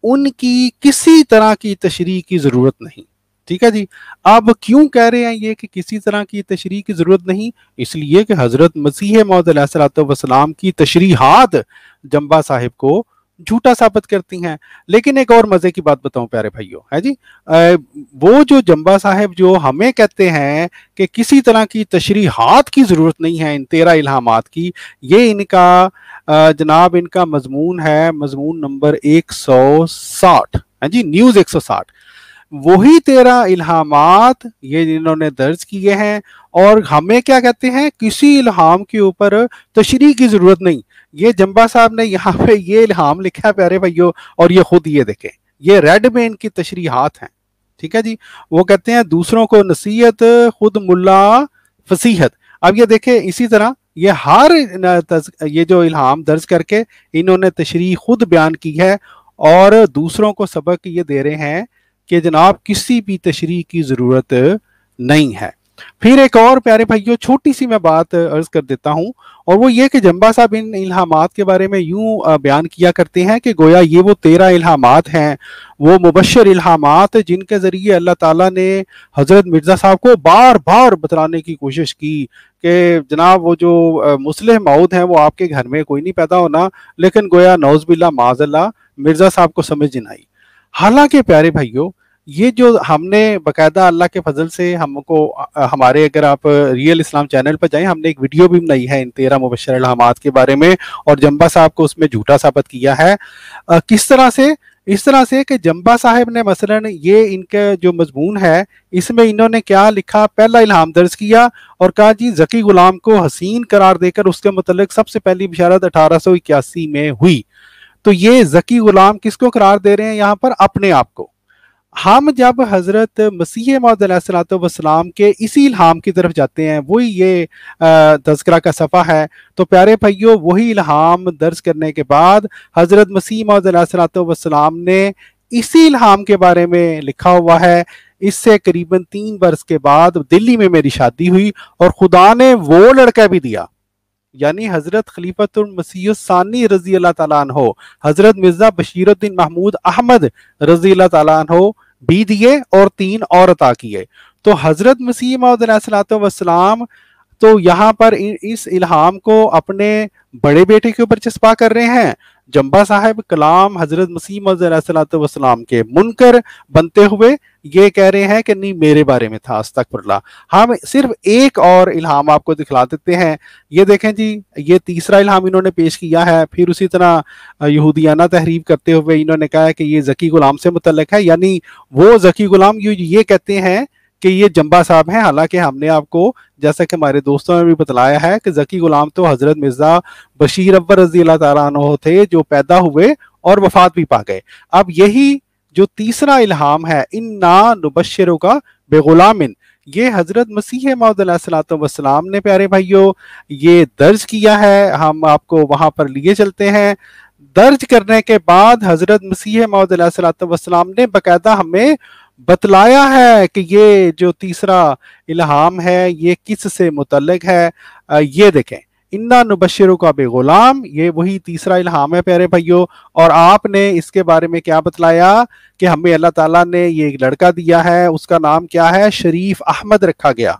ان کی کسی طرح کی تشریح کی ضرورت نہیں۔ ٹھیک ہے جی؟ اب کیوں کہہ رہے ہیں یہ کہ کسی طرح کی تشریح کی ضرورت نہیں؟ اس لیے کہ حضرت مسیح محدود علیہ وسلام کی تشریحات جمبا صاحب کو جھوٹا ثابت کرتی ہیں۔ لیکن ایک اور مزے کی بات بتاؤں پیارے بھائیوں ہے جی؟ وہ جو جمبا صاحب جو ہمیں کہتے ہیں کہ کسی طرح کی تشریحات کی ضرورت نہیں ہے ان تیرہ الہامات کی، یہ ان کا جناب ان کا مضمون ہے، مضمون نمبر ایک سو ساٹھ۔ ہاں جی نیوز ایک سو ساٹھ۔ وہی تیرہ الہامات یہ جنہوں نے درج کیے ہیں اور ہمیں کیا کہتے ہیں؟ کسی الہام کے اوپر تشریح کی ضرورت نہیں۔ یہ جمبا صاحب نے یہاں پہ یہ الہام لکھا ہے پیارے بھائیو، اور یہ خود یہ دیکھیں، یہ ریڈ میں ان کی تشریحات ہیں، ٹھیک ہے جی؟ وہ کہتے ہیں دوسروں کو نصیحت خود ملا فصیحت۔ اب یہ دیکھیں اسی طرح یہ ہر یہ جو الہام درج کر کے انہوں نے تشریح خود بیان کی ہے، اور دوسروں کو سبق یہ دے رہے ہیں کہ جناب کسی بھی تشریح کی ضرورت نہیں ہے۔ پھر ایک اور پیارے بھائیوں چھوٹی سی میں بات عرض کر دیتا ہوں، اور وہ یہ کہ جمبا صاحب ان الہامات کے بارے میں یوں بیان کیا کرتے ہیں کہ گویا یہ وہ تیرہ الہامات ہیں، وہ مبشر الہامات جن کے ذریعے اللہ تعالیٰ نے حضرت مرزا صاحب کو بار بار بتلانے کی کوشش کی کہ جناب وہ جو مسلح مود ہیں وہ آپ کے گھر میں کوئی نہیں پیدا ہونا، لیکن گویا نوز باللہ معذ اللہ، مرزا صاحب کو سمجھ آئی۔ حالانکہ پیارے بھائیوں یہ جو ہم نے باقاعدہ اللہ کے فضل سے ہم کو، ہمارے اگر آپ ریئل اسلام چینل پر جائیں، ہم نے ایک ویڈیو بھی بنائی ہے ان تیرہ مبشر الحامات کے بارے میں، اور جمبا صاحب کو اس میں جھوٹا ثابت کیا ہے۔ کس طرح سے؟ اس طرح سے کہ جمبا صاحب نے مثلا یہ ان کا جو مضمون ہے، اس میں انہوں نے کیا لکھا؟ پہلا الہام درج کیا اور کہا جی ذکی غلام کو حسین قرار دے کر اس کے متعلق سب سے پہلی بشارت اٹھارہ سو اکیاسی میں ہوئی۔ تو یہ ذکی غلام کس کو قرار دے رہے ہیں یہاں پر؟ اپنے آپ کو۔ ہم جب حضرت مسیح محدود علیہ السلام وسلام کے اسی الہام کی طرف جاتے ہیں، وہی یہ تذکرہ کا صفحہ ہے، تو پیارے بھائیوں وہی الہام درج کرنے کے بعد حضرت مسیح محدود علیہ السلام وسلام نے اسی الہام کے بارے میں لکھا ہوا ہے۔ اس سے قریباً تین برس کے بعد دلی میں میری شادی ہوئی اور خدا نے وہ لڑکا بھی دیا۔ یعنی حضرت خلیفت المسیح ثانی رضی اللہ تعالیٰ عنہ، حضرت مرزا بشیر الدین محمود احمد رضی اللہ تعالیٰ عنہ بھی دیے اور تین اور عطا کیے۔ تو حضرت مسیح محمد علیہ الصلوۃ تو یہاں پر اس الہام کو اپنے بڑے بیٹے کے اوپر چسپا کر رہے ہیں۔ جمبا صاحب کلام حضرت مسیح علیہ الصلوۃ والسلام کے منکر بنتے ہوئے یہ کہہ رہے ہیں کہ نہیں، میرے بارے میں تھا استغفر اللہ ہم صرف ایک اور الہام آپ کو دکھلا دیتے ہیں۔ یہ دیکھیں جی یہ تیسرا الہام انہوں نے پیش کیا ہے۔ پھر اسی طرح یہودیانہ تحریب کرتے ہوئے انہوں نے کہا کہ یہ ذکی غلام سے متعلق ہے یعنی وہ ذکی غلام یہ کہتے ہیں کہ یہ جمبا صاحب ہیں، حالانکہ ہم نے آپ کو جیسا کہ ہمارے دوستوں نے بھی بتلایا ہے کہ ذکی غلام تو حضرت مرزا بشیر ابر رضی اللہ تعالیٰ عنہ تھے جو پیدا ہوئے اور وفات بھی پا گئے۔ اب یہی جو تیسرا الہام ہے ان نا نبشروں کا بے غلام یہ حضرت مسیح محمد علیہ السلام وسلام نے پیارے بھائیوں یہ درج کیا ہے۔ ہم آپ کو وہاں پر لیے چلتے ہیں۔ درج کرنے کے بعد حضرت مسیح محمد علیہ السلام وسلام نے باقاعدہ ہمیں بتلایا ہے کہ یہ جو تیسرا الہام ہے، یہ کس سے متعلق ہے؟ یہ دیکھیں۔ انا نبشروں کا بے غلام یہ وہی تیسرا الہام ہے پیارے بھائیوں اور آپ نے اس کے بارے میں کیا بتلایا؟ کہ ہمیں اللہ تعالیٰ نے یہ ایک لڑکا دیا ہے، اس کا نام کیا ہے؟ شریف احمد رکھا گیا۔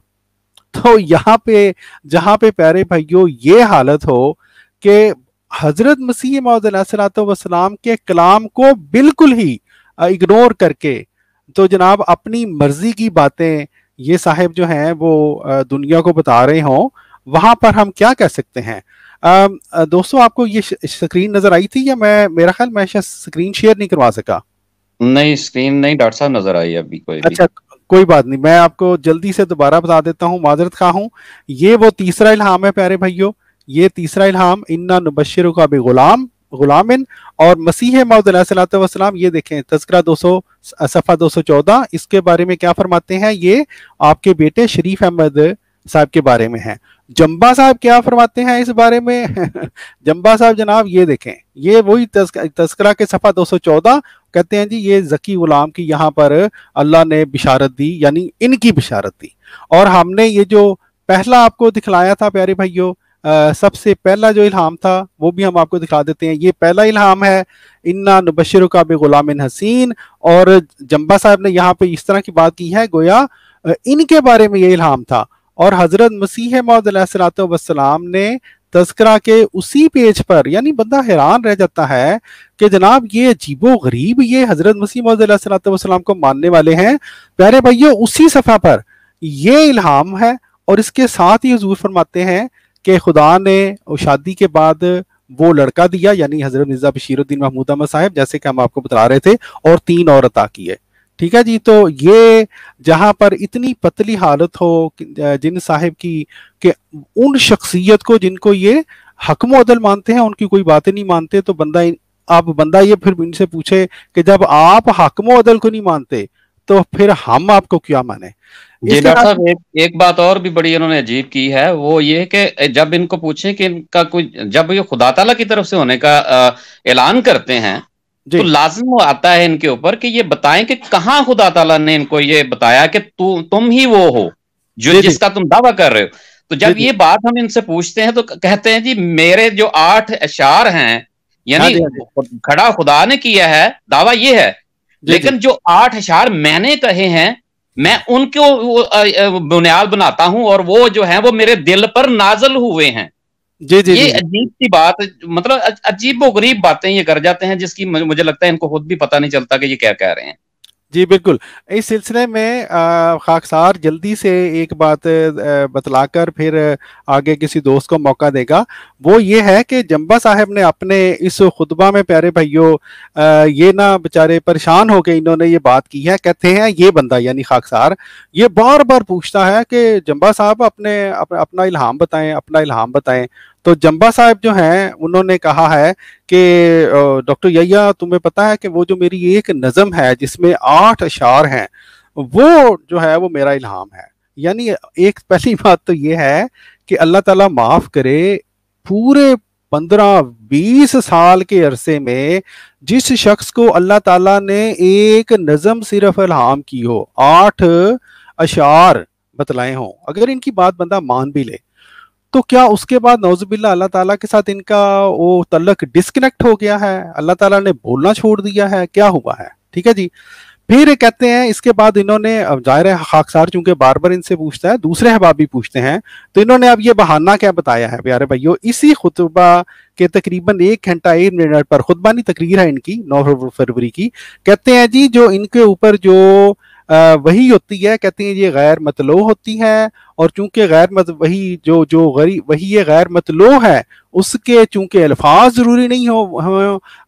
تو یہاں پہ، جہاں پہ پیارے بھائیوں یہ حالت ہو کہ حضرت مسیح محدود علیہ وسلام کے کلام کو بالکل ہی اگنور کر کے تو جناب اپنی مرضی کی باتیں یہ صاحب جو ہیں وہ دنیا کو بتا رہے ہوں وہاں پر ہم کیا کہہ سکتے ہیں؟ دوستو آپ کو یہ سکرین نظر آئی تھی یا میں میرا خیال میں سکرین شیئر نہیں کروا سکا؟ نہیں سکرین نہیں ڈاکٹر صاحب نظر آئی ابھی کوئی اچھا کوئی بات نہیں میں آپ کو جلدی سے دوبارہ بتا دیتا ہوں معذرت خواہ ہوں۔ یہ وہ تیسرا الہام ہے پیارے بھائیوں یہ تیسرا الہام انا نبشر کا بے غلام۔ غلامن اور مسیح محمد علیہ السلام وسلام یہ دیکھیں تذکرہ دو سو صفحہ دو سو چودہ، اس کے بارے میں کیا فرماتے ہیں؟ یہ آپ کے بیٹے شریف احمد صاحب کے بارے میں ہیں۔ جمبا صاحب کیا فرماتے ہیں اس بارے میں؟ جمبا صاحب جناب یہ دیکھیں، یہ وہی تذکرہ کے صفحہ دو سو چودہ، کہتے ہیں جی یہ ذکی غلام کی یہاں پر اللہ نے بشارت دی یعنی ان کی بشارت دی۔ اور ہم نے یہ جو پہلا آپ کو دکھلایا تھا پیارے بھائیوں سب سے پہلا جو الہام تھا، وہ بھی ہم آپ کو دکھا دیتے ہیں۔ یہ پہلا الہام ہے، انا نبشر کا بے غلام حسین۔ اور جمبا صاحب نے یہاں پہ اس طرح کی بات کی ہے، گویا ان کے بارے میں یہ الہام تھا۔ اور حضرت مسیح محدود علیہ السلام وسلام نے تذکرہ کے اسی پیج پر یعنی بندہ حیران رہ جاتا ہے کہ جناب، یہ عجیب و غریب یہ حضرت مسیح محدود علیہ السلام وسلام کو ماننے والے ہیں۔ پیارے بھائیو، اسی صفحہ پر یہ الہام ہے اور اس کے ساتھ ہی حضور فرماتے ہیں کہ خدا نے شادی کے بعد وہ لڑکا دیا یعنی حضرت مرزا بشیر الدین محمود احمد صاحب، جیسے کہ ہم آپ کو بتا رہے تھے، اور تین اور عطا کیے ٹھیک ہے جی؟ تو یہ جہاں پر اتنی پتلی حالت ہو جن صاحب کی، کہ ان شخصیت کو جن کو یہ حکم و عدل مانتے ہیں، ان کی کوئی باتیں نہیں مانتے، تو بندہ، آپ بندہ یہ پھر ان سے پوچھے کہ جب آپ حکم و عدل کو نہیں مانتے تو پھر ہم آپ کو کیا مانے؟ جی ڈاکٹر صاحب ایک بات اور بھی بڑی انہوں نے عجیب کی ہے وہ یہ کہ جب ان کو پوچھیں کہ ان کا کوئی جب یہ خدا تعالیٰ کی طرف سے ہونے کا اعلان کرتے ہیں جی۔ تو لازم آتا ہے ان کے اوپر کہ یہ بتائیں کہ کہاں خدا تعالیٰ نے ان کو یہ بتایا کہ تم ہی وہ ہو جو جی، جی۔ جس کا تم دعویٰ کر رہے ہو۔ تو جب یہ بات ہم ان سے پوچھتے ہیں تو کہتے ہیں جی میرے جو آٹھ اشار ہیں یعنی ہاں کھڑا خدا نے کیا ہے دعویٰ یہ ہے لیکن جو آٹھ اشار میں نے کہے ہیں میں ان کو بنیاد بناتا ہوں اور وہ جو ہیں وہ میرے دل پر نازل ہوئے ہیں۔ جی جی یہ جی، جی۔ عجیب سی بات مطلب عجیب و غریب باتیں یہ کر جاتے ہیں جس کی مجھے لگتا ہے ان کو خود بھی پتہ نہیں چلتا کہ یہ کیا کہہ رہے ہیں۔ جی بالکل۔ اس سلسلے میں خاکسار جلدی سے ایک بات بتلا کر پھر آگے کسی دوست کو موقع دے گا۔ وہ یہ ہے کہ جمبا صاحب نے اپنے اس خطبہ میں پیارے بھائیوں یہ نہ بچارے پریشان ہو کے انہوں نے یہ بات کی ہے، کہتے ہیں یہ بندہ یعنی خاکسار، یہ بار بار پوچھتا ہے کہ جمبا صاحب اپنے، اپنا الہام بتائیں، اپنا الہام بتائیں۔ تو جمبا صاحب جو ہیں، انہوں نے کہا ہے کہ ڈاکٹر یا تمہیں پتا ہے کہ وہ جو میری ایک نظم ہے، جس میں آٹھ اشار ہیں، وہ جو ہے، وہ میرا الہام ہے۔ یعنی ایک پہلی بات تو یہ ہے کہ اللہ تعالیٰ معاف کرے، پورے پندرہ بیس سال کے عرصے میں جس شخص کو اللہ تعالیٰ نے ایک نظم صرف الہام کی ہو، آٹھ اشعار بتلائے ہوں۔ اگر ان کی بات بندہ مان بھی لے تو کیا اس کے بعد نوزباللہ اللہ تعالیٰ کے ساتھ ان کا وہ تعلق ڈسکنیکٹ ہو گیا ہے؟ اللہ تعالیٰ نے بولنا چھوڑ دیا ہے، کیا ہوا ہے؟ ٹھیک ہے جی۔ پھر یہ کہتے ہیں، اس کے بعد انہوں نے ظاہر ہے خاکسار چونکہ بار بار ان سے پوچھتا ہے، دوسرے احباب بھی پوچھتے ہیں۔ تو انہوں نے اب یہ بہانہ کیا بتایا ہے، پیارے بھائیو، اسی خطبہ کے تقریباً ایک گھنٹہ، ایک منٹ پر خطبہ نہیں تقریر ہے ان کی، نو فروری کی۔ کہتے ہیں جی جو ان کے اوپر جو وہی ہوتی ہے، کہتے ہیں یہ غیر مطلوع ہوتی ہے اور چونکہ غیر مت، وہی جو جو غری، وہی یہ غیر مطلوع ہے، اس کے چونکہ الفاظ ضروری نہیں ہو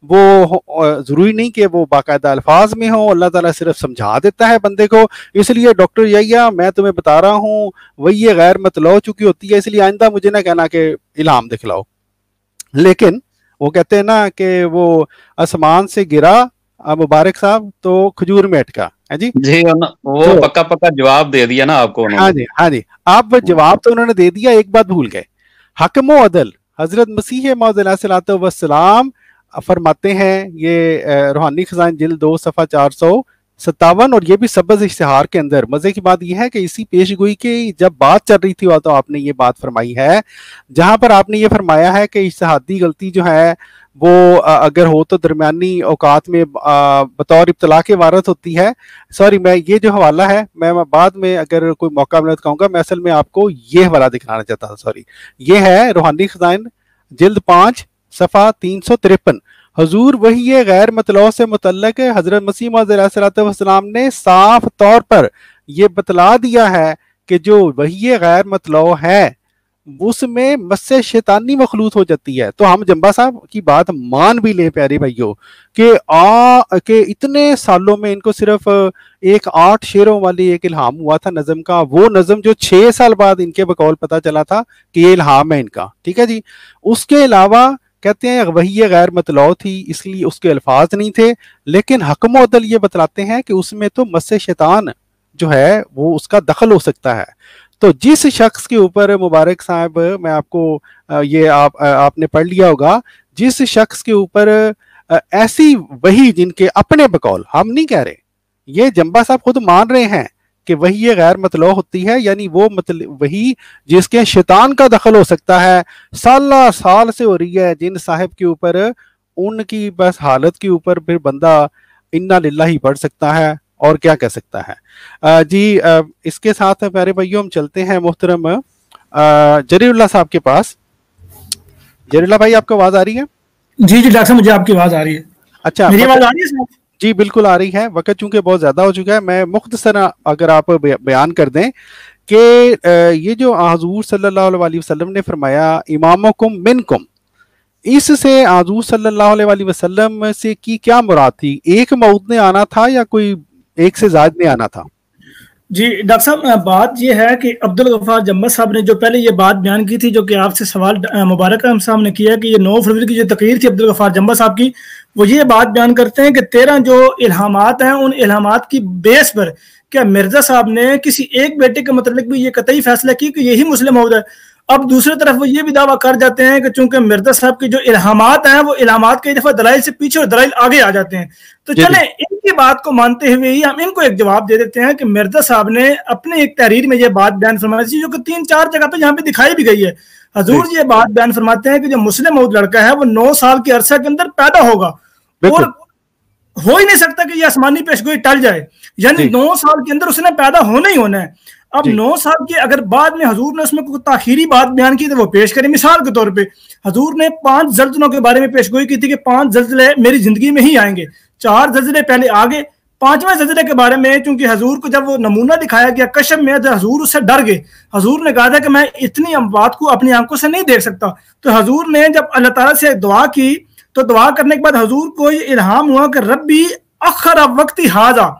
وہ ضروری نہیں کہ وہ باقاعدہ الفاظ میں ہو اللہ تعالیٰ صرف سمجھا دیتا ہے بندے کو۔ اس لیے ڈاکٹر یحییٰ، میں تمہیں بتا رہا ہوں، وہی یہ غیر مطلوع چونکہ ہوتی ہے، اس لیے آئندہ مجھے نہ کہنا کہ الہام دکھلاؤ۔ لیکن وہ کہتے ہیں نا کہ وہ آسمان سے گرا مبارک صاحب، تو کھجور میں اٹکا ہے جی؟ جی وہ پکا پکا جواب دے دیا نا آپ کو ہاں جی ہاں جی۔ آپ جواب تو انہوں نے دے دیا ایک بات بھول گئے۔ حکم و عدل حضرت مسیح الصلوۃ والسلام فرماتے ہیں یہ روحانی خزان جلد دو صفحہ چار سو ستاون اور یہ بھی سبز اشتہار کے اندر۔ مزے کی بات یہ ہے کہ اسی پیش گوئی کی جب بات چل رہی تھی، تو آپ نے یہ بات فرمائی ہے۔ جہاں پر آپ نے یہ فرمایا ہے کہ اشتہادی غلطی جو ہے، وہ اگر ہو تو درمیانی اوقات میں بطور ابتلا کے وارد ہوتی ہے۔ سوری، میں یہ جو حوالہ ہے، میں بعد میں اگر کوئی موقع ملا تو کہوں گا، میں اصل میں آپ کو یہ حوالہ دکھانا چاہتا تھا سوری۔ یہ ہے روحانی خزائن، جلد پانچ، صفحہ تین سو ترپن۔ حضور وہی غیر مطلوع سے متعلق حضرت مسیح موعود علیہ والسلام نے صاف طور پر یہ بتلا دیا ہے کہ جو وہی غیر مطلوع ہے، اس میں مس شیطانی مخلوط ہو جاتی ہے۔ تو ہم جمبا صاحب کی بات مان بھی لیں پیارے بھائیوں کہ آ، کہ اتنے سالوں میں ان کو صرف ایک آٹھ شیروں والی ایک الہام ہوا تھا نظم کا۔ وہ نظم جو چھ سال بعد ان کے بقول پتہ چلا تھا کہ یہ الہام ہے ان کا۔ ٹھیک ہے جی؟ اس کے علاوہ کہتے ہیں وہی غیر مطلوع تھی، اس لیے اس کے الفاظ نہیں تھے، لیکن حکم و عدل یہ بتلاتے ہیں کہ اس میں تو مس شیطان جو ہے، وہ اس کا دخل ہو سکتا ہے۔ تو جس شخص کے اوپر مبارک صاحب، میں آپ کو یہ آپ آپ نے پڑھ لیا ہوگا، جس شخص کے اوپر ایسی وہی جن کے اپنے بقول ہم نہیں کہہ رہے، یہ جمبا صاحب خود مان رہے ہیں۔ کہ وہی یہ غیر مطلوع ہوتی ہے یعنی وہ مطلب وہی جس کے شیطان کا دخل ہو سکتا ہے۔ سالہ سال سے ہو رہی ہے جن صاحب کے اوپر ان کی بس حالت کے اوپر پھر بندہ انا للہ ہی پڑھ سکتا ہے۔ اور کیا کہہ سکتا ہے؟ آ، جی آ، اس کے ساتھ پیارے بھائیوں ہم چلتے ہیں محترم جریر اللہ صاحب کے پاس۔ جریر اللہ بھائی آپ کو آواز آ رہی ہے؟ جی جی ڈاکٹر صاحب مجھے آپ کی آواز آ رہی ہے۔ اچھا میری آواز آ رہی ہے صاحب؟ جی بالکل آ رہی ہے۔ وقت چونکہ بہت زیادہ ہو چکا ہے، میں مختصر اگر آپ بیان کر دیں کہ یہ جو حضور صلی اللہ علیہ وسلم نے فرمایا، امامکم منکم۔ اس سے حضور صلی اللہ علیہ وسلم سے کی کیا مراد تھی؟ ایک مود نے آنا تھا یا کوئی ایک سے زائد نے آنا تھا؟ جی ڈاکٹر صاحب بات یہ ہے کہ عبد الغفار جمبر صاحب نے جو پہلے یہ بات بیان کی تھی، جو کہ آپ سے سوال مبارک صاحب نے کیا کہ یہ نو فروری کی جو تقریر تھی عبد الغفار جمبر صاحب کی وہ یہ بات بیان کرتے ہیں کہ تیرہ جو الہامات ہیں ان الہامات کی بیس پر کیا مرزا صاحب نے کسی ایک بیٹے کے متعلق بھی یہ قطعی فیصلہ کی کہ یہی مسلم عہد ہے اب دوسری طرف وہ یہ بھی دعویٰ کر جاتے ہیں کہ چونکہ مرزا صاحب کی جو الہامات ہیں وہ الہامات کئی دفعہ دلائل سے پیچھے اور دلائل آگے آ جاتے ہیں تو جی جی۔ چلیں ان کی بات کو مانتے ہوئے ہی ہم ان کو ایک جواب دے دیتے ہیں کہ مرزا صاحب نے اپنے ایک تحریر میں یہ بات بیان فرمائی تھی جو کہ تین چار جگہ پہ یہاں پہ دکھائی بھی گئی ہے حضور جی۔ یہ بات بیان فرماتے ہیں کہ جو مسلم عہد لڑکا ہے وہ نو سال کے عرصہ کے اندر پیدا ہوگا اور ہو ہی نہیں سکتا کہ یہ آسمانی پیشگوئی ٹل جائے۔ یعنی جی۔ نو سال کے اندر اس نے پیدا ہونا ہی ہونا ہے۔ اب جی۔ نو سال کے اگر بعد میں حضور نے اس میں کوئی تاخیری بات بیان کی تو وہ پیش کرے مثال کے طور پہ حضور نے پانچ زلزلوں کے بارے میں پیشگوئی کی تھی کہ پانچ زلزلے میری زندگی میں ہی آئیں گے۔ چار زلزلے پہلے آگے پانچویں زلزلے کے بارے میں چونکہ حضور کو جب وہ نمونہ دکھایا گیا کشم میں تو حضور اس سے ڈر گئے۔ حضور نے کہا تھا کہ میں اتنی بات کو اپنی آنکھوں سے نہیں دیکھ سکتا۔ تو حضور نے جب اللہ تعالیٰ سے دعا کی تو دعا کرنے کے بعد حضور کو یہ الہام ہوا کہ ربی اخر وقتی حاضہ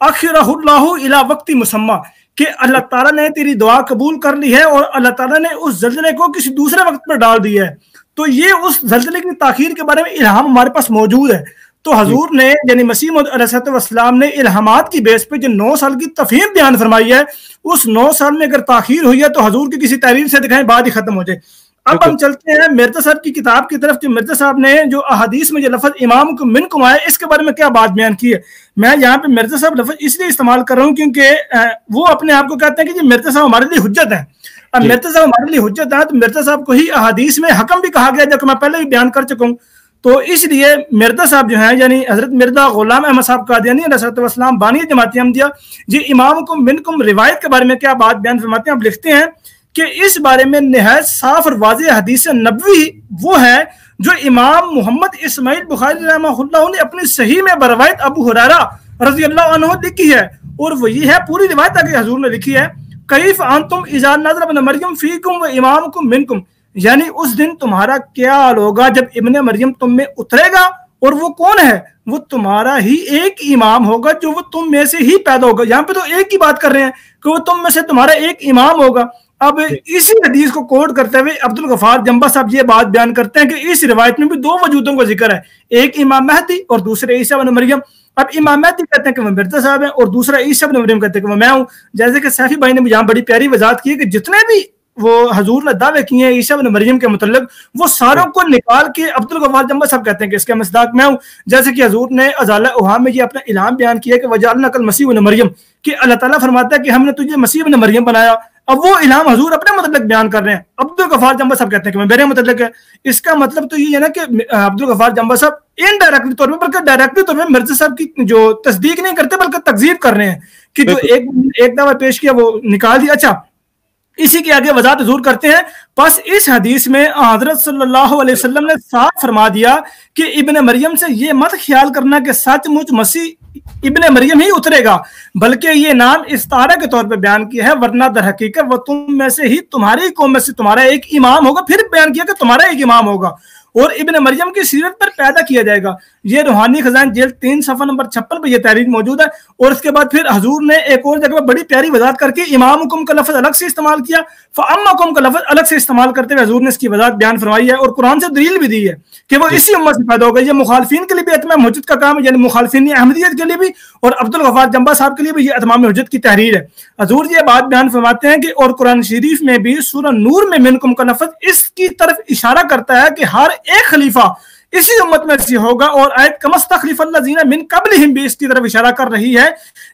اخر اللہ الا وقتی مسمہ، کہ اللہ تعالیٰ نے تیری دعا قبول کر لی ہے اور اللہ تعالیٰ نے اس زلزلے کو کسی دوسرے وقت پر ڈال دیا ہے۔ تو یہ اس زلزلے کی تاخیر کے بارے میں الہام ہمارے پاس موجود ہے۔ تو حضور نے یعنی مسیح علیہ والسلام نے الہامات کی بیس پہ جو نو سال کی تفہیم بیان فرمائی ہے، اس نو سال میں اگر تاخیر ہوئی ہے تو حضور کی کسی تحریر سے دکھائیں، بعد ہی ختم ہو جائے۔ اب۔ ہم چلتے ہیں مرزا صاحب کی کتاب کی طرف جو مرزا صاحب نے جو احادیث میں جو لفظ امام کو من کمایا اس کے بارے میں کیا بات بیان کی ہے میں یہاں پہ مرزا صاحب لفظ اس لیے استعمال کر رہا ہوں کیونکہ وہ اپنے آپ کو کہتے ہیں کہ جی مرزا صاحب ہمارے لیے حجت ہیں اب جی۔ مرزا صاحب ہمارے لیے حجت ہے تو مرزا صاحب کو ہی احادیث میں حکم بھی کہا گیا جو کہ میں پہلے بھی بیان کر چکا ہوں تو اس لیے مرزا صاحب جو ہیں یعنی حضرت مرزا غلام احمد صاحب قادیانی علیہ الصلوۃ والسلام بانی جماعت احمدیہ یہ امام کم منکم روایت کے بارے میں کیا بات بیان فرماتے ہیں آپ لکھتے ہیں کہ اس بارے میں نہایت صاف اور واضح حدیث نبوی وہ ہے جو امام محمد اسماعیل بخاری رحمہ اللہ نے اپنی صحیح میں بروایت ابو حرارہ رضی اللہ عنہ لکھی ہے اور وہ یہ ہے، پوری روایت آگے حضور نے لکھی ہے، کیف انتم اذا نظر ابن مریم فیکم و امامکم منکم یعنی اس دن تمہارا کیا حال ہوگا جب ابن مریم تم میں اترے گا اور وہ کون ہے؟ وہ تمہارا ہی ایک امام ہوگا جو وہ تم میں سے ہی پیدا ہوگا۔ یہاں پہ تو ایک ہی بات کر رہے ہیں کہ وہ تم میں سے تمہارا ایک امام ہوگا۔ اب اسی حدیث کو کوٹ کرتے ہوئے عبد الغفار جمبا صاحب یہ بات بیان کرتے ہیں کہ اس روایت میں بھی دو وجودوں کا ذکر ہے۔ ایک امام مہدی اور دوسرے عیسیٰ بن مریم۔ اب امام مہدی کہتے ہیں کہ وہ مرزا صاحب ہیں اور دوسرا عیسیٰ بن مریم کہتے ہیں کہ وہ میں ہوں۔ جیسے کہ سیفی بھائی نے یہاں بڑی پیاری وضاحت کی ہے کہ جتنے بھی وہ حضور نے دعوے کیے ہیں عیسیٰ بن مریم کے متعلق وہ ساروں کو نکال کے عبد الغفار جمبا صاحب کہتے ہیں کہ اس کا مصداق میں ہوں۔ جیسے کہ حضور نے ازالہ اوہا میں یہ اپنا اعلان بیان کیا کہ وجعلنا کل مسیح بن مریم کہ اللہ تعالیٰ فرماتا ہے کہ ہم نے تجھے مسیح بن مریم بنایا۔ اب وہ الہام حضور اپنے متعلق بیان کر رہے ہیں۔ عبد الغفار جمبا صاحب کہتے ہیں کہ میں میرے متعلق ہے۔ اس کا مطلب تو یہ ہے نا کہ عبد الغفار جمبا صاحب ان ڈائریکٹلی طور پہ بلکہ ڈائریکٹلی طور پہ مرزا صاحب کی جو تصدیق نہیں کرتے بلکہ تکذیب کر رہے ہیں کہ جو ایک ایک دعویٰ پیش کیا وہ نکال دیا۔ اچھا اسی کے آگے وضاحت حضور کرتے ہیں۔ پس اس حدیث میں حضرت صلی اللہ علیہ وسلم نے صاف فرما دیا کہ ابن مریم سے یہ مت خیال کرنا کہ سچ مچ مسیح ابن مریم ہی اترے گا، بلکہ یہ نام استارہ کے طور پہ بیان کیا ہے۔ ورنہ در حقیقت وہ تم میں سے ہی تمہاری قوم میں سے تمہارا ایک امام ہوگا، پھر بیان کیا کہ تمہارا ایک امام ہوگا۔ اور ابن مریم کی سیرت پر پیدا کیا جائے گا۔ یہ روحانی خزان جیل تین صفحہ نمبر چھپن پہ یہ تحریر موجود ہے اور اس کے بعد پھر حضور نے ایک اور جگہ بڑی پیاری وضاحت کر کے امام حکم کا لفظ الگ سے استعمال کیا فعم حکم کا لفظ الگ سے استعمال کرتے ہوئے حضور نے اس کی وضاحت بیان فرمائی ہے اور قرآن سے دلیل بھی دی ہے کہ وہ اسی امت سے پیدا ہوگا یہ مخالفین کے لیے بھی اتمام حجت کا کام ہے یعنی مخالفین احمدیت کے لیے بھی اور عبد الغفار جمبا صاحب کے لیے بھی یہ اتمام حجت کی تحریر ہے۔ حضور یہ بات بیان فرماتے ہیں کہ اور قرآن شریف میں بھی سورہ نور میں منکم کا لفظ اس کی طرف اشارہ کرتا ہے کہ ہر ایک خلیفہ اسی امت میں سے ہوگا اور آیت کمس تخلیف اللہ زینہ من قبل بھی اس کی طرف اشارہ کر رہی ہے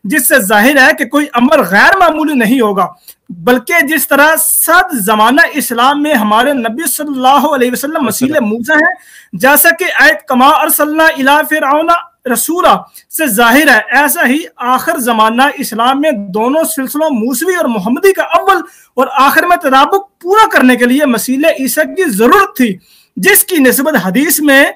جس سے ظاہر ہے کہ کوئی امر غیر معمولی نہیں ہوگا بلکہ جس طرح صد زمانہ اسلام میں ہمارے نبی صلی اللہ علیہ وسلم مسیل موزہ ہیں جیسا کہ آیت کما ارسلنا الى فرعون رسولہ سے ظاہر ہے ایسا ہی آخر زمانہ اسلام میں دونوں سلسلوں موسوی اور محمدی کا اول اور آخر میں تدابق پورا کرنے کے لیے مسیل عیسیٰ کی ضرورت تھی۔ جس کی نسبت حدیث میں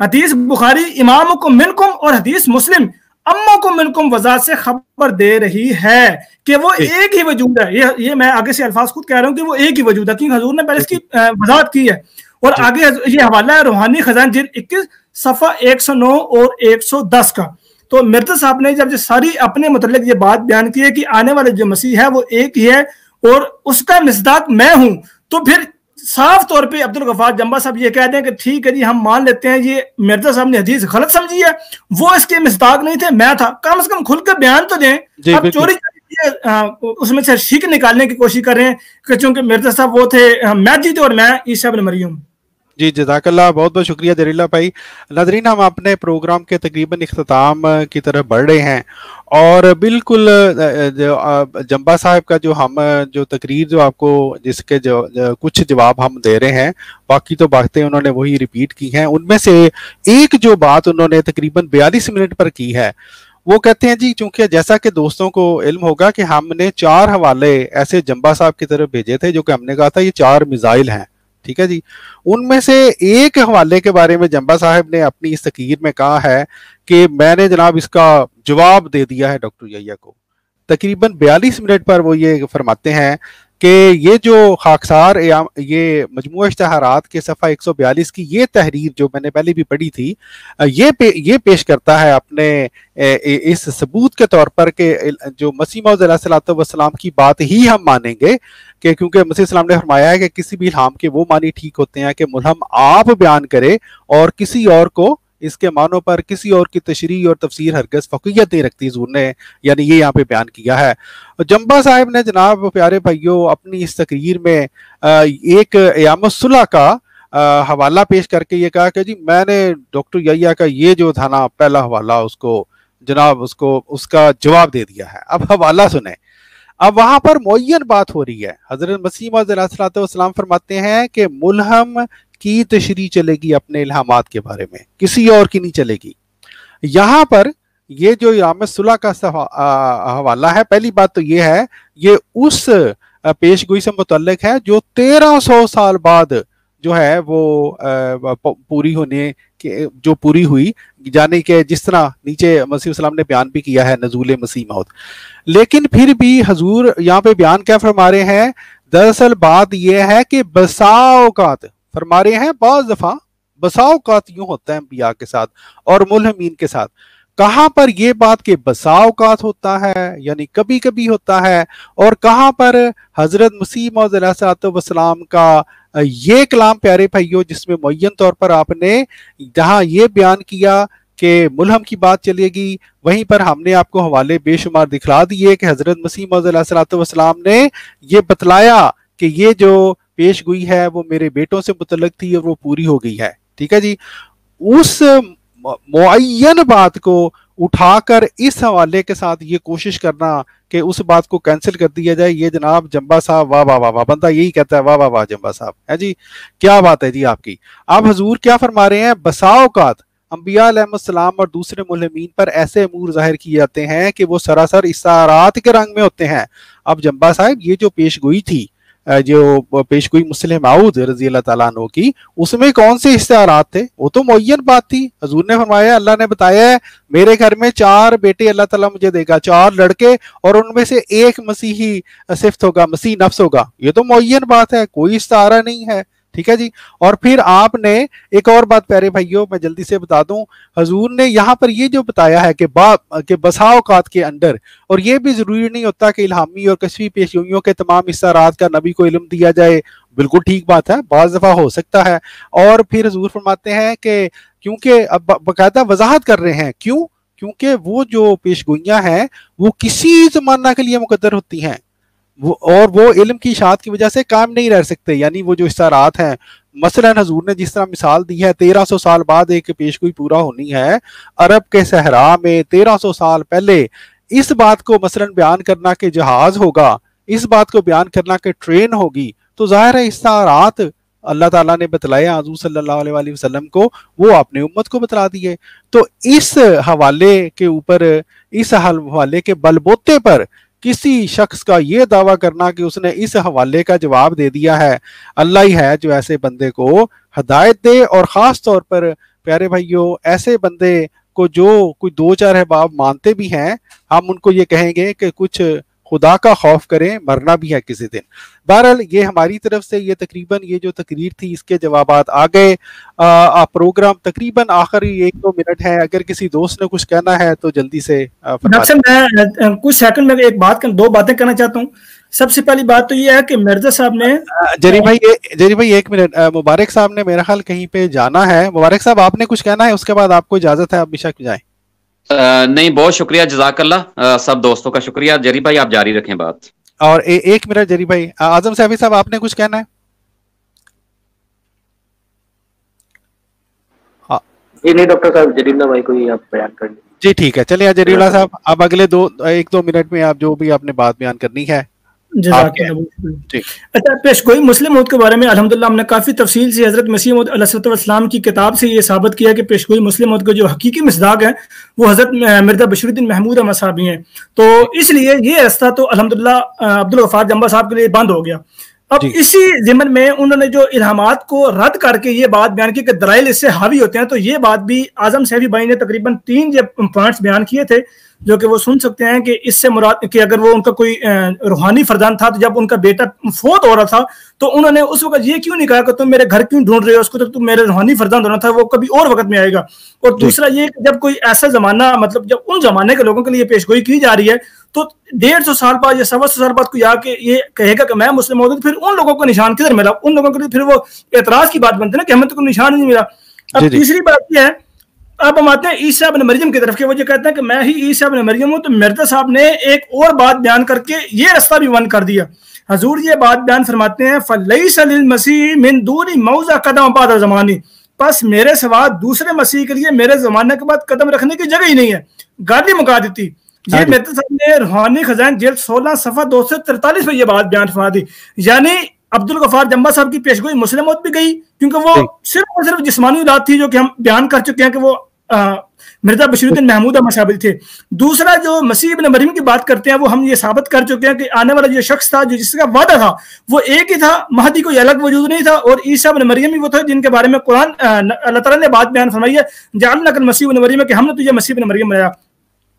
حدیث بخاری امام کو منکم اور حدیث مسلم اما کو منکم وضاحت سے خبر دے رہی ہے کہ وہ ایک ہی وجود ہے۔ یہ یہ میں آگے سے الفاظ خود کہہ رہا ہوں کہ وہ ایک ہی وجود ہے کیونکہ حضور نے پہلے اس کی وضاحت کی ہے۔ اور آگے یہ حوالہ ہے روحانی خزان جلد اکیس صفحہ ایک سو نو اور ایک سو دس کا۔ تو مرزا صاحب نے جب ساری اپنے متعلق یہ بات بیان کی ہے کہ آنے والے جو مسیح ہے وہ ایک ہی ہے اور اس کا مصداق میں ہوں تو پھر صاف طور پہ عبد الغفار جمبا صاحب یہ کہہ دیں کہ ٹھیک ہے جی ہم مان لیتے ہیں یہ مرزا صاحب نے حدیث غلط سمجھی ہے۔ وہ اس کے مستاق نہیں تھے میں تھا۔ کم از کم کھل کر بیان تو دیں۔ اب چوری اس میں سے شک نکالنے کی کوشش کر رہے ہیں کہ چونکہ مرزا صاحب وہ تھے میں جیتے اور میں عیسیٰ بن مریم۔ جی جزاک اللہ، بہت بہت شکریہ دریلہ بھائی۔ ناظرین، ہم اپنے پروگرام کے تقریباً اختتام کی طرف بڑھ رہے ہیں اور بالکل جمبا صاحب کا جو ہم، جو تقریر جو آپ کو، جس کے جو کچھ جواب ہم دے رہے ہیں، باقی تو باتیں انہوں نے وہی ریپیٹ کی ہیں۔ ان میں سے ایک جو بات انہوں نے تقریباً بیالیس منٹ پر کی ہے، وہ کہتے ہیں جی چونکہ جیسا کہ دوستوں کو علم ہوگا کہ ہم نے چار حوالے ایسے جمبا صاحب کی طرف بھیجے تھے، جو کہ ہم نے کہا تھا یہ چار میزائل ہیں۔ ٹھیک ہے جی۔ ان میں سے ایک حوالے کے بارے میں جمبا صاحب نے اپنی اس تقریر میں کہا ہے کہ میں نے جناب اس کا جواب دے دیا ہے ڈاکٹر یحییٰ کو۔ تقریباً بیالیس منٹ پر وہ یہ فرماتے ہیں کہ یہ جو خاکسار یہ مجموعہ اشتہارات کے صفحہ 142 کی یہ تحریر جو میں نے پہلے بھی پڑھی تھی، یہ یہ پیش کرتا ہے اپنے اس ثبوت کے طور پر کہ جو مسیح موز علیہ السلام وسلام کی بات ہی ہم مانیں گے، کہ کیونکہ مسیح السلام نے فرمایا ہے کہ کسی بھی الہام کے وہ معنی ٹھیک ہوتے ہیں کہ ملہم آپ بیان کرے اور کسی اور کو اس کے معنوں پر کسی اور کی تشریح اور تفسیر ہرگز فقیت نہیں رکھتی، حضور نے یعنی یہ یہاں پہ بیان کیا ہے۔ جمبا صاحب نے جناب پیارے بھائیوں اپنی اس تقریر میں ایک ایام الصلح کا حوالہ پیش کر کے یہ کہا کہ جی میں نے ڈاکٹر یحییٰ کا یہ جو تھا نا پہلا حوالہ اس کو، جناب اس کو، اس کا جواب دے دیا ہے۔ اب حوالہ سنیں۔ اب وہاں پر معین بات ہو رہی ہے۔ حضرت مسیم علیہ السلام فرماتے ہیں کہ ملہم کی تشریح چلے گی اپنے الہامات کے بارے میں؟ کسی اور کی نہیں چلے گی۔ یہاں پر یہ جو یام صلح کا حوالہ ہے، پہلی بات تو یہ ہے، یہ اس پیش گوئی سے متعلق ہے جو تیرہ سو سال بعد جو ہے وہ پوری ہونے کے، جو پوری ہوئی یعنی جانے کے جس طرح نیچے مسیح السلام نے بیان بھی کیا ہے، نزول مسیح موت۔ لیکن پھر بھی حضور یہاں پہ بیان کیا فرما رہے ہیں، دراصل بات یہ ہے کہ بسا اوقات فرما رہے ہیں، بعض دفعہ بسا اوقات یوں ہوتا ہے انبیاء کے ساتھ اور ملہمین کے ساتھ۔ کہاں پر یہ بات کہ بسا اوقات ہوتا ہے یعنی کبھی کبھی ہوتا ہے، اور کہاں پر حضرت مسیح موعود علیہ الصلوۃ کا یہ کلام پیارے بھائیوں جس میں معین طور پر آپ نے جہاں یہ بیان کیا کہ ملہم کی بات چلے گی، وہیں پر ہم نے آپ کو حوالے بے شمار دکھلا دیے کہ حضرت مسیح علیہ الصلوۃ والسلام نے یہ بتلایا کہ یہ جو پیش گوئی ہے، وہ میرے بیٹوں سے متعلق تھی اور وہ پوری ہو گئی ہے۔ ٹھیک ہے جی؟ اس معین بات کو اٹھا کر اس حوالے کے ساتھ یہ کوشش کرنا کہ اس بات کو کینسل کر دیا جائے۔ یہ جناب جمبا صاحب، واہ واہ واہ واہ، بندہ یہی کہتا ہے، واہ واہ واہ جمبا صاحب۔ ہے جی؟ کیا بات ہے جی آپ کی؟ اب حضور کیا فرما رہے ہیں؟ بسا اوقات انبیاء علیہ السلام اور دوسرے ملہمین پر ایسے امور ظاہر کیے جاتے ہیں کہ وہ سراسر استعارات کے رنگ میں ہوتے ہیں۔ اب جمبا صاحب، یہ جو پیش گوئی تھی جو پیش گوئی مسلم معود رضی اللہ تعالیٰ عنہ کی، اس میں کون سے استعارات تھے؟ وہ تو معین بات تھی۔ حضور نے فرمایا، اللہ نے بتایا ہے، میرے گھر میں چار بیٹے اللہ تعالیٰ مجھے دے گا، چار لڑکے اور ان میں سے ایک مسیحی صفت ہوگا، مسیح نفس ہوگا۔ یہ تو معین بات ہے، کوئی استعارہ نہیں ہے۔ ٹھیک ہے جی؟ اور پھر آپ نے ایک اور بات پیارے بھائیوں، میں جلدی سے بتا دوں۔ حضور نے یہاں پر یہ جو بتایا ہے کہ با، کہ بسا اوقات کے اندر، اور یہ بھی ضروری نہیں ہوتا کہ الہامی اور کشفی پیشگوئیوں کے تمام استعارات کا نبی کو علم دیا جائے۔ بالکل ٹھیک بات ہے، بعض دفعہ ہو سکتا ہے۔ اور پھر حضور فرماتے ہیں کہ کیونکہ اب باقاعدہ وضاحت کر رہے ہیں۔ کیوں؟ کیونکہ وہ جو پیشگوئیاں ہیں، وہ کسی زمانہ کے لیے مقدر ہوتی ہیں۔ اور وہ علم کی اشاعت کی وجہ سے قائم نہیں رہ سکتے۔ یعنی وہ جو استعارات ہیں، مثلا حضور نے جس طرح مثال دی ہے، تیرہ سو سال بعد ایک پیشگوئی پورا ہونی ہے، عرب کے صحرا میں تیرہ سو سال پہلے اس بات کو مثلا بیان کرنا کہ جہاز ہوگا، اس بات کو بیان کرنا کہ ٹرین ہوگی، تو ظاہر ہے استعارات اللہ تعالیٰ نے بتلایا حضور صلی اللہ علیہ وآلہ وسلم کو، وہ اپنے امت کو بتلا دیے۔ تو اس حوالے کے اوپر، اس حوالے کے بلبوتے پر کسی شخص کا یہ دعویٰ کرنا کہ اس نے اس حوالے کا جواب دے دیا ہے۔ اللہ ہی ہے جو ایسے بندے کو ہدایت دے اور خاص طور پر پیارے بھائیوں ایسے بندے کو جو کوئی دو چار احباب مانتے بھی ہیں، ہم ان کو یہ کہیں گے کہ کچھ خدا کا خوف کریں مرنا بھی ہے کسی دن۔ بہرحال یہ ہماری طرف سے یہ تقریباً یہ جو تقریر تھی اس کے جوابات آ گئے۔ پروگرام تقریباً آخری ایک دو منٹ ہے۔ اگر کسی دوست نے کچھ کہنا ہے تو جلدی سے میں کچھ سیکنڈ میں ایک بات دو باتیں کرنا چاہتا ہوں۔ سب سے پہلی بات تو یہ ہے کہ مرزا صاحب نے جری بھائی جری بھائی ایک منٹ۔ مبارک صاحب نے میرا خیال کہیں پہ جانا ہے۔ مبارک صاحب آپ نے کچھ کہنا ہے؟ اس کے بعد آپ کو اجازت ہے آپ بے شک جائیں۔ نہیں بہت شکریہ جزاک اللہ سب دوستوں کا شکریہ۔ جری بھائی آپ جاری رکھیں بات۔ اور ایک منٹ جری بھائی۔ آ، اعظم صاحبی صاحب آپ نے کچھ کہنا ہے؟ جی نہیں ڈاکٹر صاحب جلیلہ بھائی کو ہی آپ بیان کر لیں جی ٹھیک ہے۔ چلیے جری اللہ صاحب اب اگلے دو ایک دو منٹ میں آپ جو بھی آپ نے بات بیان کرنی ہے۔ ٹھیک اچھا پیش گوئی مسلم موت کے بارے میں الحمدللہ ہم نے کافی تفصیل سے حضرت مسیح موت علیہ والسلام کی کتاب سے یہ ثابت کیا کہ پیش گوئی مسلم موت کا جو حقیقی مصداق ہے وہ حضرت مرزا بشیر الدین محمود احمد صاحبی ہیں۔ تو اس لیے یہ رستہ تو الحمدللہ عبد الغفار جمبا صاحب کے لیے بند ہو گیا۔ اب جی۔ اسی ضمن میں انہوں نے جو الہامات کو رد کر کے یہ بات بیان کی کہ دلائل اس سے حاوی ہوتے ہیں تو یہ بات بھی اعظم سیفی بھائی نے تقریباً تین پوائنٹس بیان کیے تھے۔ جو کہ وہ سن سکتے ہیں کہ اس سے مراد کہ اگر وہ ان کا کوئی روحانی فرزند تھا تو جب ان کا بیٹا فوت ہو رہا تھا تو انہوں نے اس وقت یہ کیوں نہیں کہا کہ تم میرے گھر کیوں ڈھونڈ رہے ہو؟ اس کو تو تم میرے روحانی فرزند ہونا تھا وہ کبھی اور وقت میں آئے گا۔ اور دوسرا یہ کہ جب کوئی ایسا زمانہ مطلب جب ان زمانے کے لوگوں کے لیے پیش گوئی کی جا رہی ہے تو ڈیڑھ سو سال بعد یا سوا سو سال بعد کوئی آ کے یہ کہے گا کہ میں مسلم ہوں پھر ان لوگوں کو نشان کدھر ملا؟ ان لوگوں کے لیے پھر وہ اعتراض کی بات بنتی ہے نا کہ ہمیں تو کوئی نشان ہی نہیں ملا۔ جی اب جی۔ تیسری بات یہ ہے اب ہم آتے ہیں عیسیٰ ابن مریم کی طرف کہ وہ جو کہتے ہیں کہ میں ہی عیسیٰ ابن مریم ہوں تو مرزا صاحب نے ایک اور بات بیان کر کے یہ رستہ بھی بند کر دیا۔ حضور یہ بات بیان فرماتے ہیں فلیس للمسیح من دون موضع قدم بعد زمانی پس میرے سوا دوسرے مسیح کے لیے میرے زمانے کے بعد قدم رکھنے کی جگہ ہی نہیں ہے۔ گالی مکا دیتی۔ یہ میرے صاحب نے روحانی خزان جیل سولہ صفحہ دو سو ترتالیس میں یہ بات بیان فرما دی۔ یعنی عبد الغفار جمبا صاحب کی پیشگوئی مسلم موت بھی گئی کیونکہ وہ صرف اور صرف جسمانی اولاد تھی جو کہ ہم بیان کر چکے ہیں کہ وہ مرزا بشیر الدین محمود مشابل تھے۔ دوسرا جو مسیح ابن مریم کی بات کرتے ہیں وہ ہم یہ ثابت کر چکے ہیں کہ آنے والا جو شخص تھا جو جس کا وعدہ تھا وہ ایک ہی تھا مہدی کوئی الگ وجود نہیں تھا اور عیسیٰ ابن مریم ہی وہ تھے جن کے بارے میں قرآن اللہ تعالیٰ نے بات بیان فرمائی ہے جان نقل مسیح ابن مریم کہ ہم نے تجھے مسیح ابن مریم بنایا۔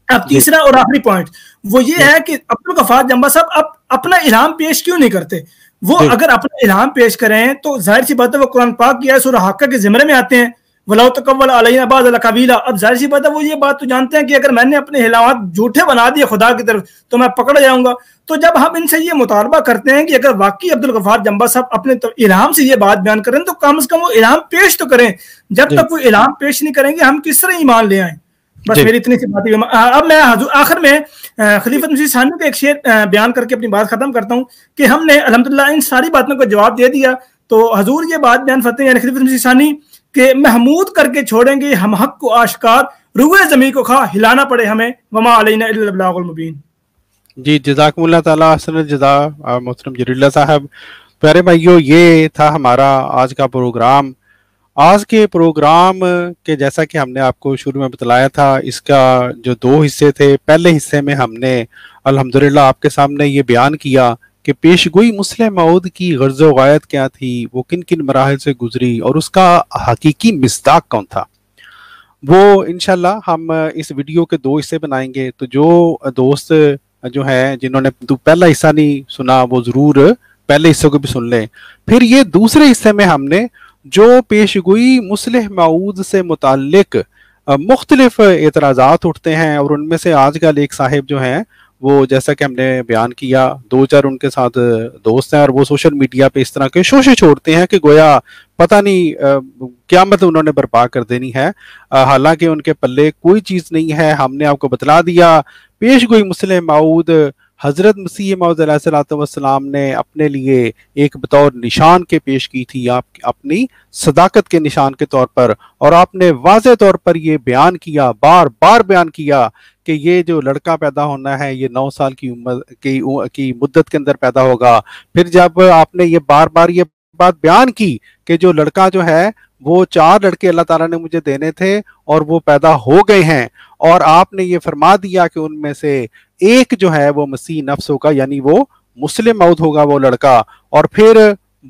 اب تیسرا اور آخری پوائنٹ وہ یہ ہے کہ عبد الغفار جمبا صاحب اب اپنا الہام پیش کیوں نہیں کرتے؟ وہ اگر اپنا الہام پیش کریں تو ظاہر سی بات ہے وہ قرآن پاک کی سورہ حقہ کے زمرے میں آتے ہیں۔ ولاؤ تقول علیہ بعض القبیلہ اب ظاہر سی بات ہے وہ یہ بات تو جانتے ہیں کہ اگر میں نے اپنے ہلاوات جھوٹے بنا دیے خدا کی طرف تو میں پکڑ جاؤں گا۔ تو جب ہم ان سے یہ مطالبہ کرتے ہیں کہ اگر واقعی عبد الغفار جمبا صاحب اپنے الہام سے یہ بات بیان کریں تو کم از کم وہ الہام پیش تو کریں۔ جب تک وہ الہام پیش نہیں کریں گے ہم کس طرح ایمان لے آئیں؟ بس میری اتنی سی بات اب میں آخر میں خلیفت مسیح ثانی کا ایک شعر بیان کر کے اپنی بات ختم کرتا ہوں کہ ہم نے الحمدللہ ان ساری باتوں کو جواب دے دیا۔ تو حضور یہ بات بیان ہیں یعنی خلیفت مسیح ثانی کہ محمود کر کے چھوڑیں گے، ہم حق کو آشکار، روئے زمین کو کھا، ہلانا پڑے ہمیں، وما علینا البلاغ المبین۔ جی جزاکم اللہ تعالیٰ حسن جزا محترم جری اللہ صاحب۔ پیارے بھائیو، یہ تھا ہمارا آج کا پروگرام۔ آج کے پروگرام کے جیسا کہ ہم نے آپ کو شروع میں بتلایا تھا، اس کا جو دو حصے تھے، پہلے حصے میں ہم نے الحمدللہ آپ کے سامنے یہ بیان کیا کہ پیشگوئی مسلم معود کی غرض و غایت کیا تھی؟ وہ کن کن مراحل سے گزری اور اس کا حقیقی مصداق کون تھا؟ وہ انشاءاللہ ہم اس ویڈیو کے دو حصے بنائیں گے۔ تو جو دوست جو ہیں، جنہوں نے پہلا حصہ نہیں سنا، وہ ضرور پہلے حصے کو بھی سن لیں۔ پھر یہ دوسرے حصے میں ہم نے جو پیشگوئی مسلح معود سے متعلق مختلف اعتراضات اٹھتے ہیں اور ان میں سے آج کل ایک صاحب جو ہیں وہ جیسا کہ ہم نے بیان کیا، دو چار ان کے ساتھ دوست ہیں اور وہ سوشل میڈیا پہ اس طرح کے شوشے چھوڑتے ہیں کہ گویا پتہ نہیں قیامت مطلب انہوں نے برپا کر دینی ہے۔ حالانکہ ان کے پلے کوئی چیز نہیں ہے، ہم نے آپ کو بتلا دیا۔ پیش گوئی مسلم معود حضرت مسیح معود علیہ السلام والسلام نے اپنے لیے ایک بطور نشان کے پیش کی تھی، آپ اپنی صداقت کے نشان کے طور پر، اور آپ نے واضح طور پر یہ بیان کیا، بار بار بیان کیا کہ یہ جو لڑکا پیدا ہونا ہے، یہ نو سال کی عمر کی مدت کے اندر پیدا ہوگا۔ پھر جب آپ نے یہ بار بار یہ بات بیان کی کہ جو لڑکا جو ہے، وہ چار لڑکے اللہ تعالیٰ نے مجھے دینے تھے اور وہ پیدا ہو گئے ہیں، اور آپ نے یہ فرما دیا کہ ان میں سے ایک جو ہے وہ مسیح نفس ہوگا یعنی وہ مسلم موت ہوگا وہ لڑکا۔ اور پھر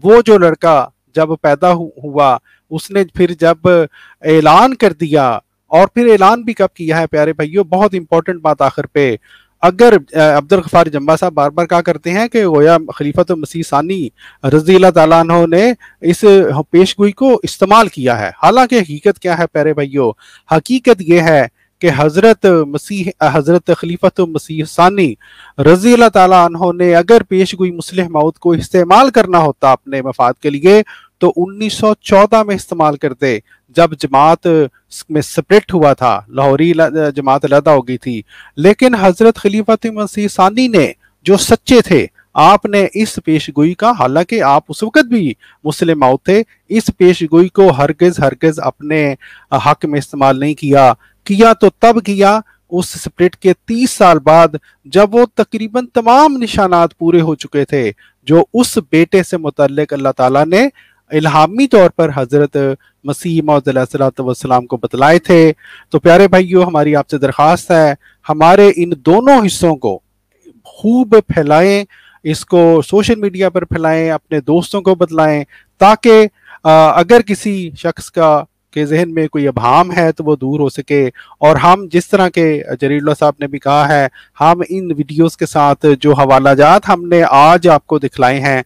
وہ جو لڑکا جب پیدا ہوا، اس نے پھر جب اعلان کر دیا، اور پھر اعلان بھی کب کیا ہے پیارے بھائیو؟ بہت امپورٹنٹ بات آخر پہ۔ اگر عبد الغفار جمبا صاحب بار بار کہا کرتے ہیں کہ گویا خلیفت مسیح ثانی رضی اللہ تعالیٰ عنہ نے اس پیشگوئی کو استعمال کیا ہے۔ حالانکہ حقیقت کیا ہے پیارے بھائیو؟ حقیقت یہ ہے کہ حضرت مسیح، حضرت خلیفت مسیح ثانی رضی اللہ تعالیٰ عنہ نے اگر پیشگوئی مسلح موت کو استعمال کرنا ہوتا اپنے مفاد کے لیے، تو انیس سو چودہ میں استعمال کرتے، جب جماعت میں سپریٹ ہوا تھا، لاہوری جماعت علیحدہ ہو گئی تھی۔ لیکن حضرت خلیفت مسیح ثانی نے جو سچے تھے، آپ نے اس پیشگوئی کا، حالانکہ آپ اس وقت بھی مسلم آؤ تھے، اس پیشگوئی کو ہرگز ہرگز اپنے حق میں استعمال نہیں کیا۔ کیا تو تب کیا اس سپریٹ کے تیس سال بعد جب وہ تقریباً تمام نشانات پورے ہو چکے تھے، جو اس بیٹے سے متعلق اللہ تعالیٰ نے الہامی طور پر حضرت مسیح موت علیہ السلام کو بتلائے تھے۔ تو پیارے بھائیو، ہماری آپ سے درخواست ہے، ہمارے ان دونوں حصوں کو خوب پھیلائیں، اس کو سوشل میڈیا پر پھیلائیں، اپنے دوستوں کو بتلائیں، تاکہ اگر کسی شخص کا کے ذہن میں کوئی ابہام ہے تو وہ دور ہو سکے۔ اور ہم جس طرح کے جریل اللہ صاحب نے بھی کہا ہے، ہم ان ویڈیوز کے ساتھ جو حوالہ جات ہم نے آج آپ کو دکھلائے ہیں،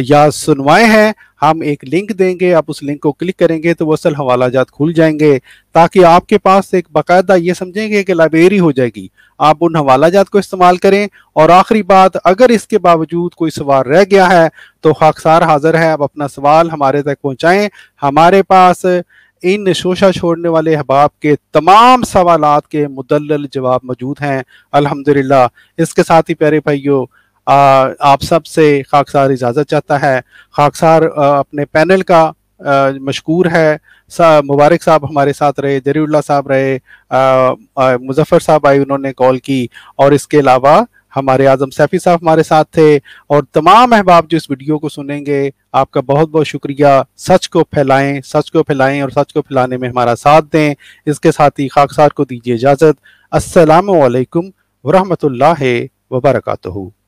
یا سنوائے ہیں، ہم ایک لنک دیں گے، آپ اس لنک کو کلک کریں گے تو وہ اصل حوالہ جات کھل جائیں گے، تاکہ آپ کے پاس ایک باقاعدہ یہ سمجھیں گے کہ لائبریری ہو جائے گی۔ آپ ان حوالہ جات کو استعمال کریں۔ اور آخری بات، اگر اس کے باوجود کوئی سوال رہ گیا ہے تو خاکسار حاضر ہے، آپ اپنا سوال ہمارے تک پہنچائیں۔ ہمارے پاس ان شوشہ چھوڑنے والے احباب کے تمام سوالات کے مدلل جواب موجود ہیں۔ الحمدللہ۔ اس کے ساتھ ہی پیارے بھائیو آپ سب سے خاکسار اجازت چاہتا ہے۔ خاکسار اپنے پینل کا مشکور ہے۔ مبارک صاحب ہمارے ساتھ رہے جری اللہ صاحب رہے مظفر صاحب آئے، انہوں نے کال کی۔ اور اس کے علاوہ ہمارے اعظم سیفی صاحب ہمارے ساتھ تھے اور تمام احباب جو اس ویڈیو کو سنیں گے، آپ کا بہت بہت شکریہ۔ سچ کو پھیلائیں، سچ کو پھیلائیں اور سچ کو پھیلانے میں ہمارا ساتھ دیں۔ اس کے ساتھ ہی خاکسار کو دیجیے اجازت۔ السلام علیکم ورحمۃ اللہ وبرکاتہ۔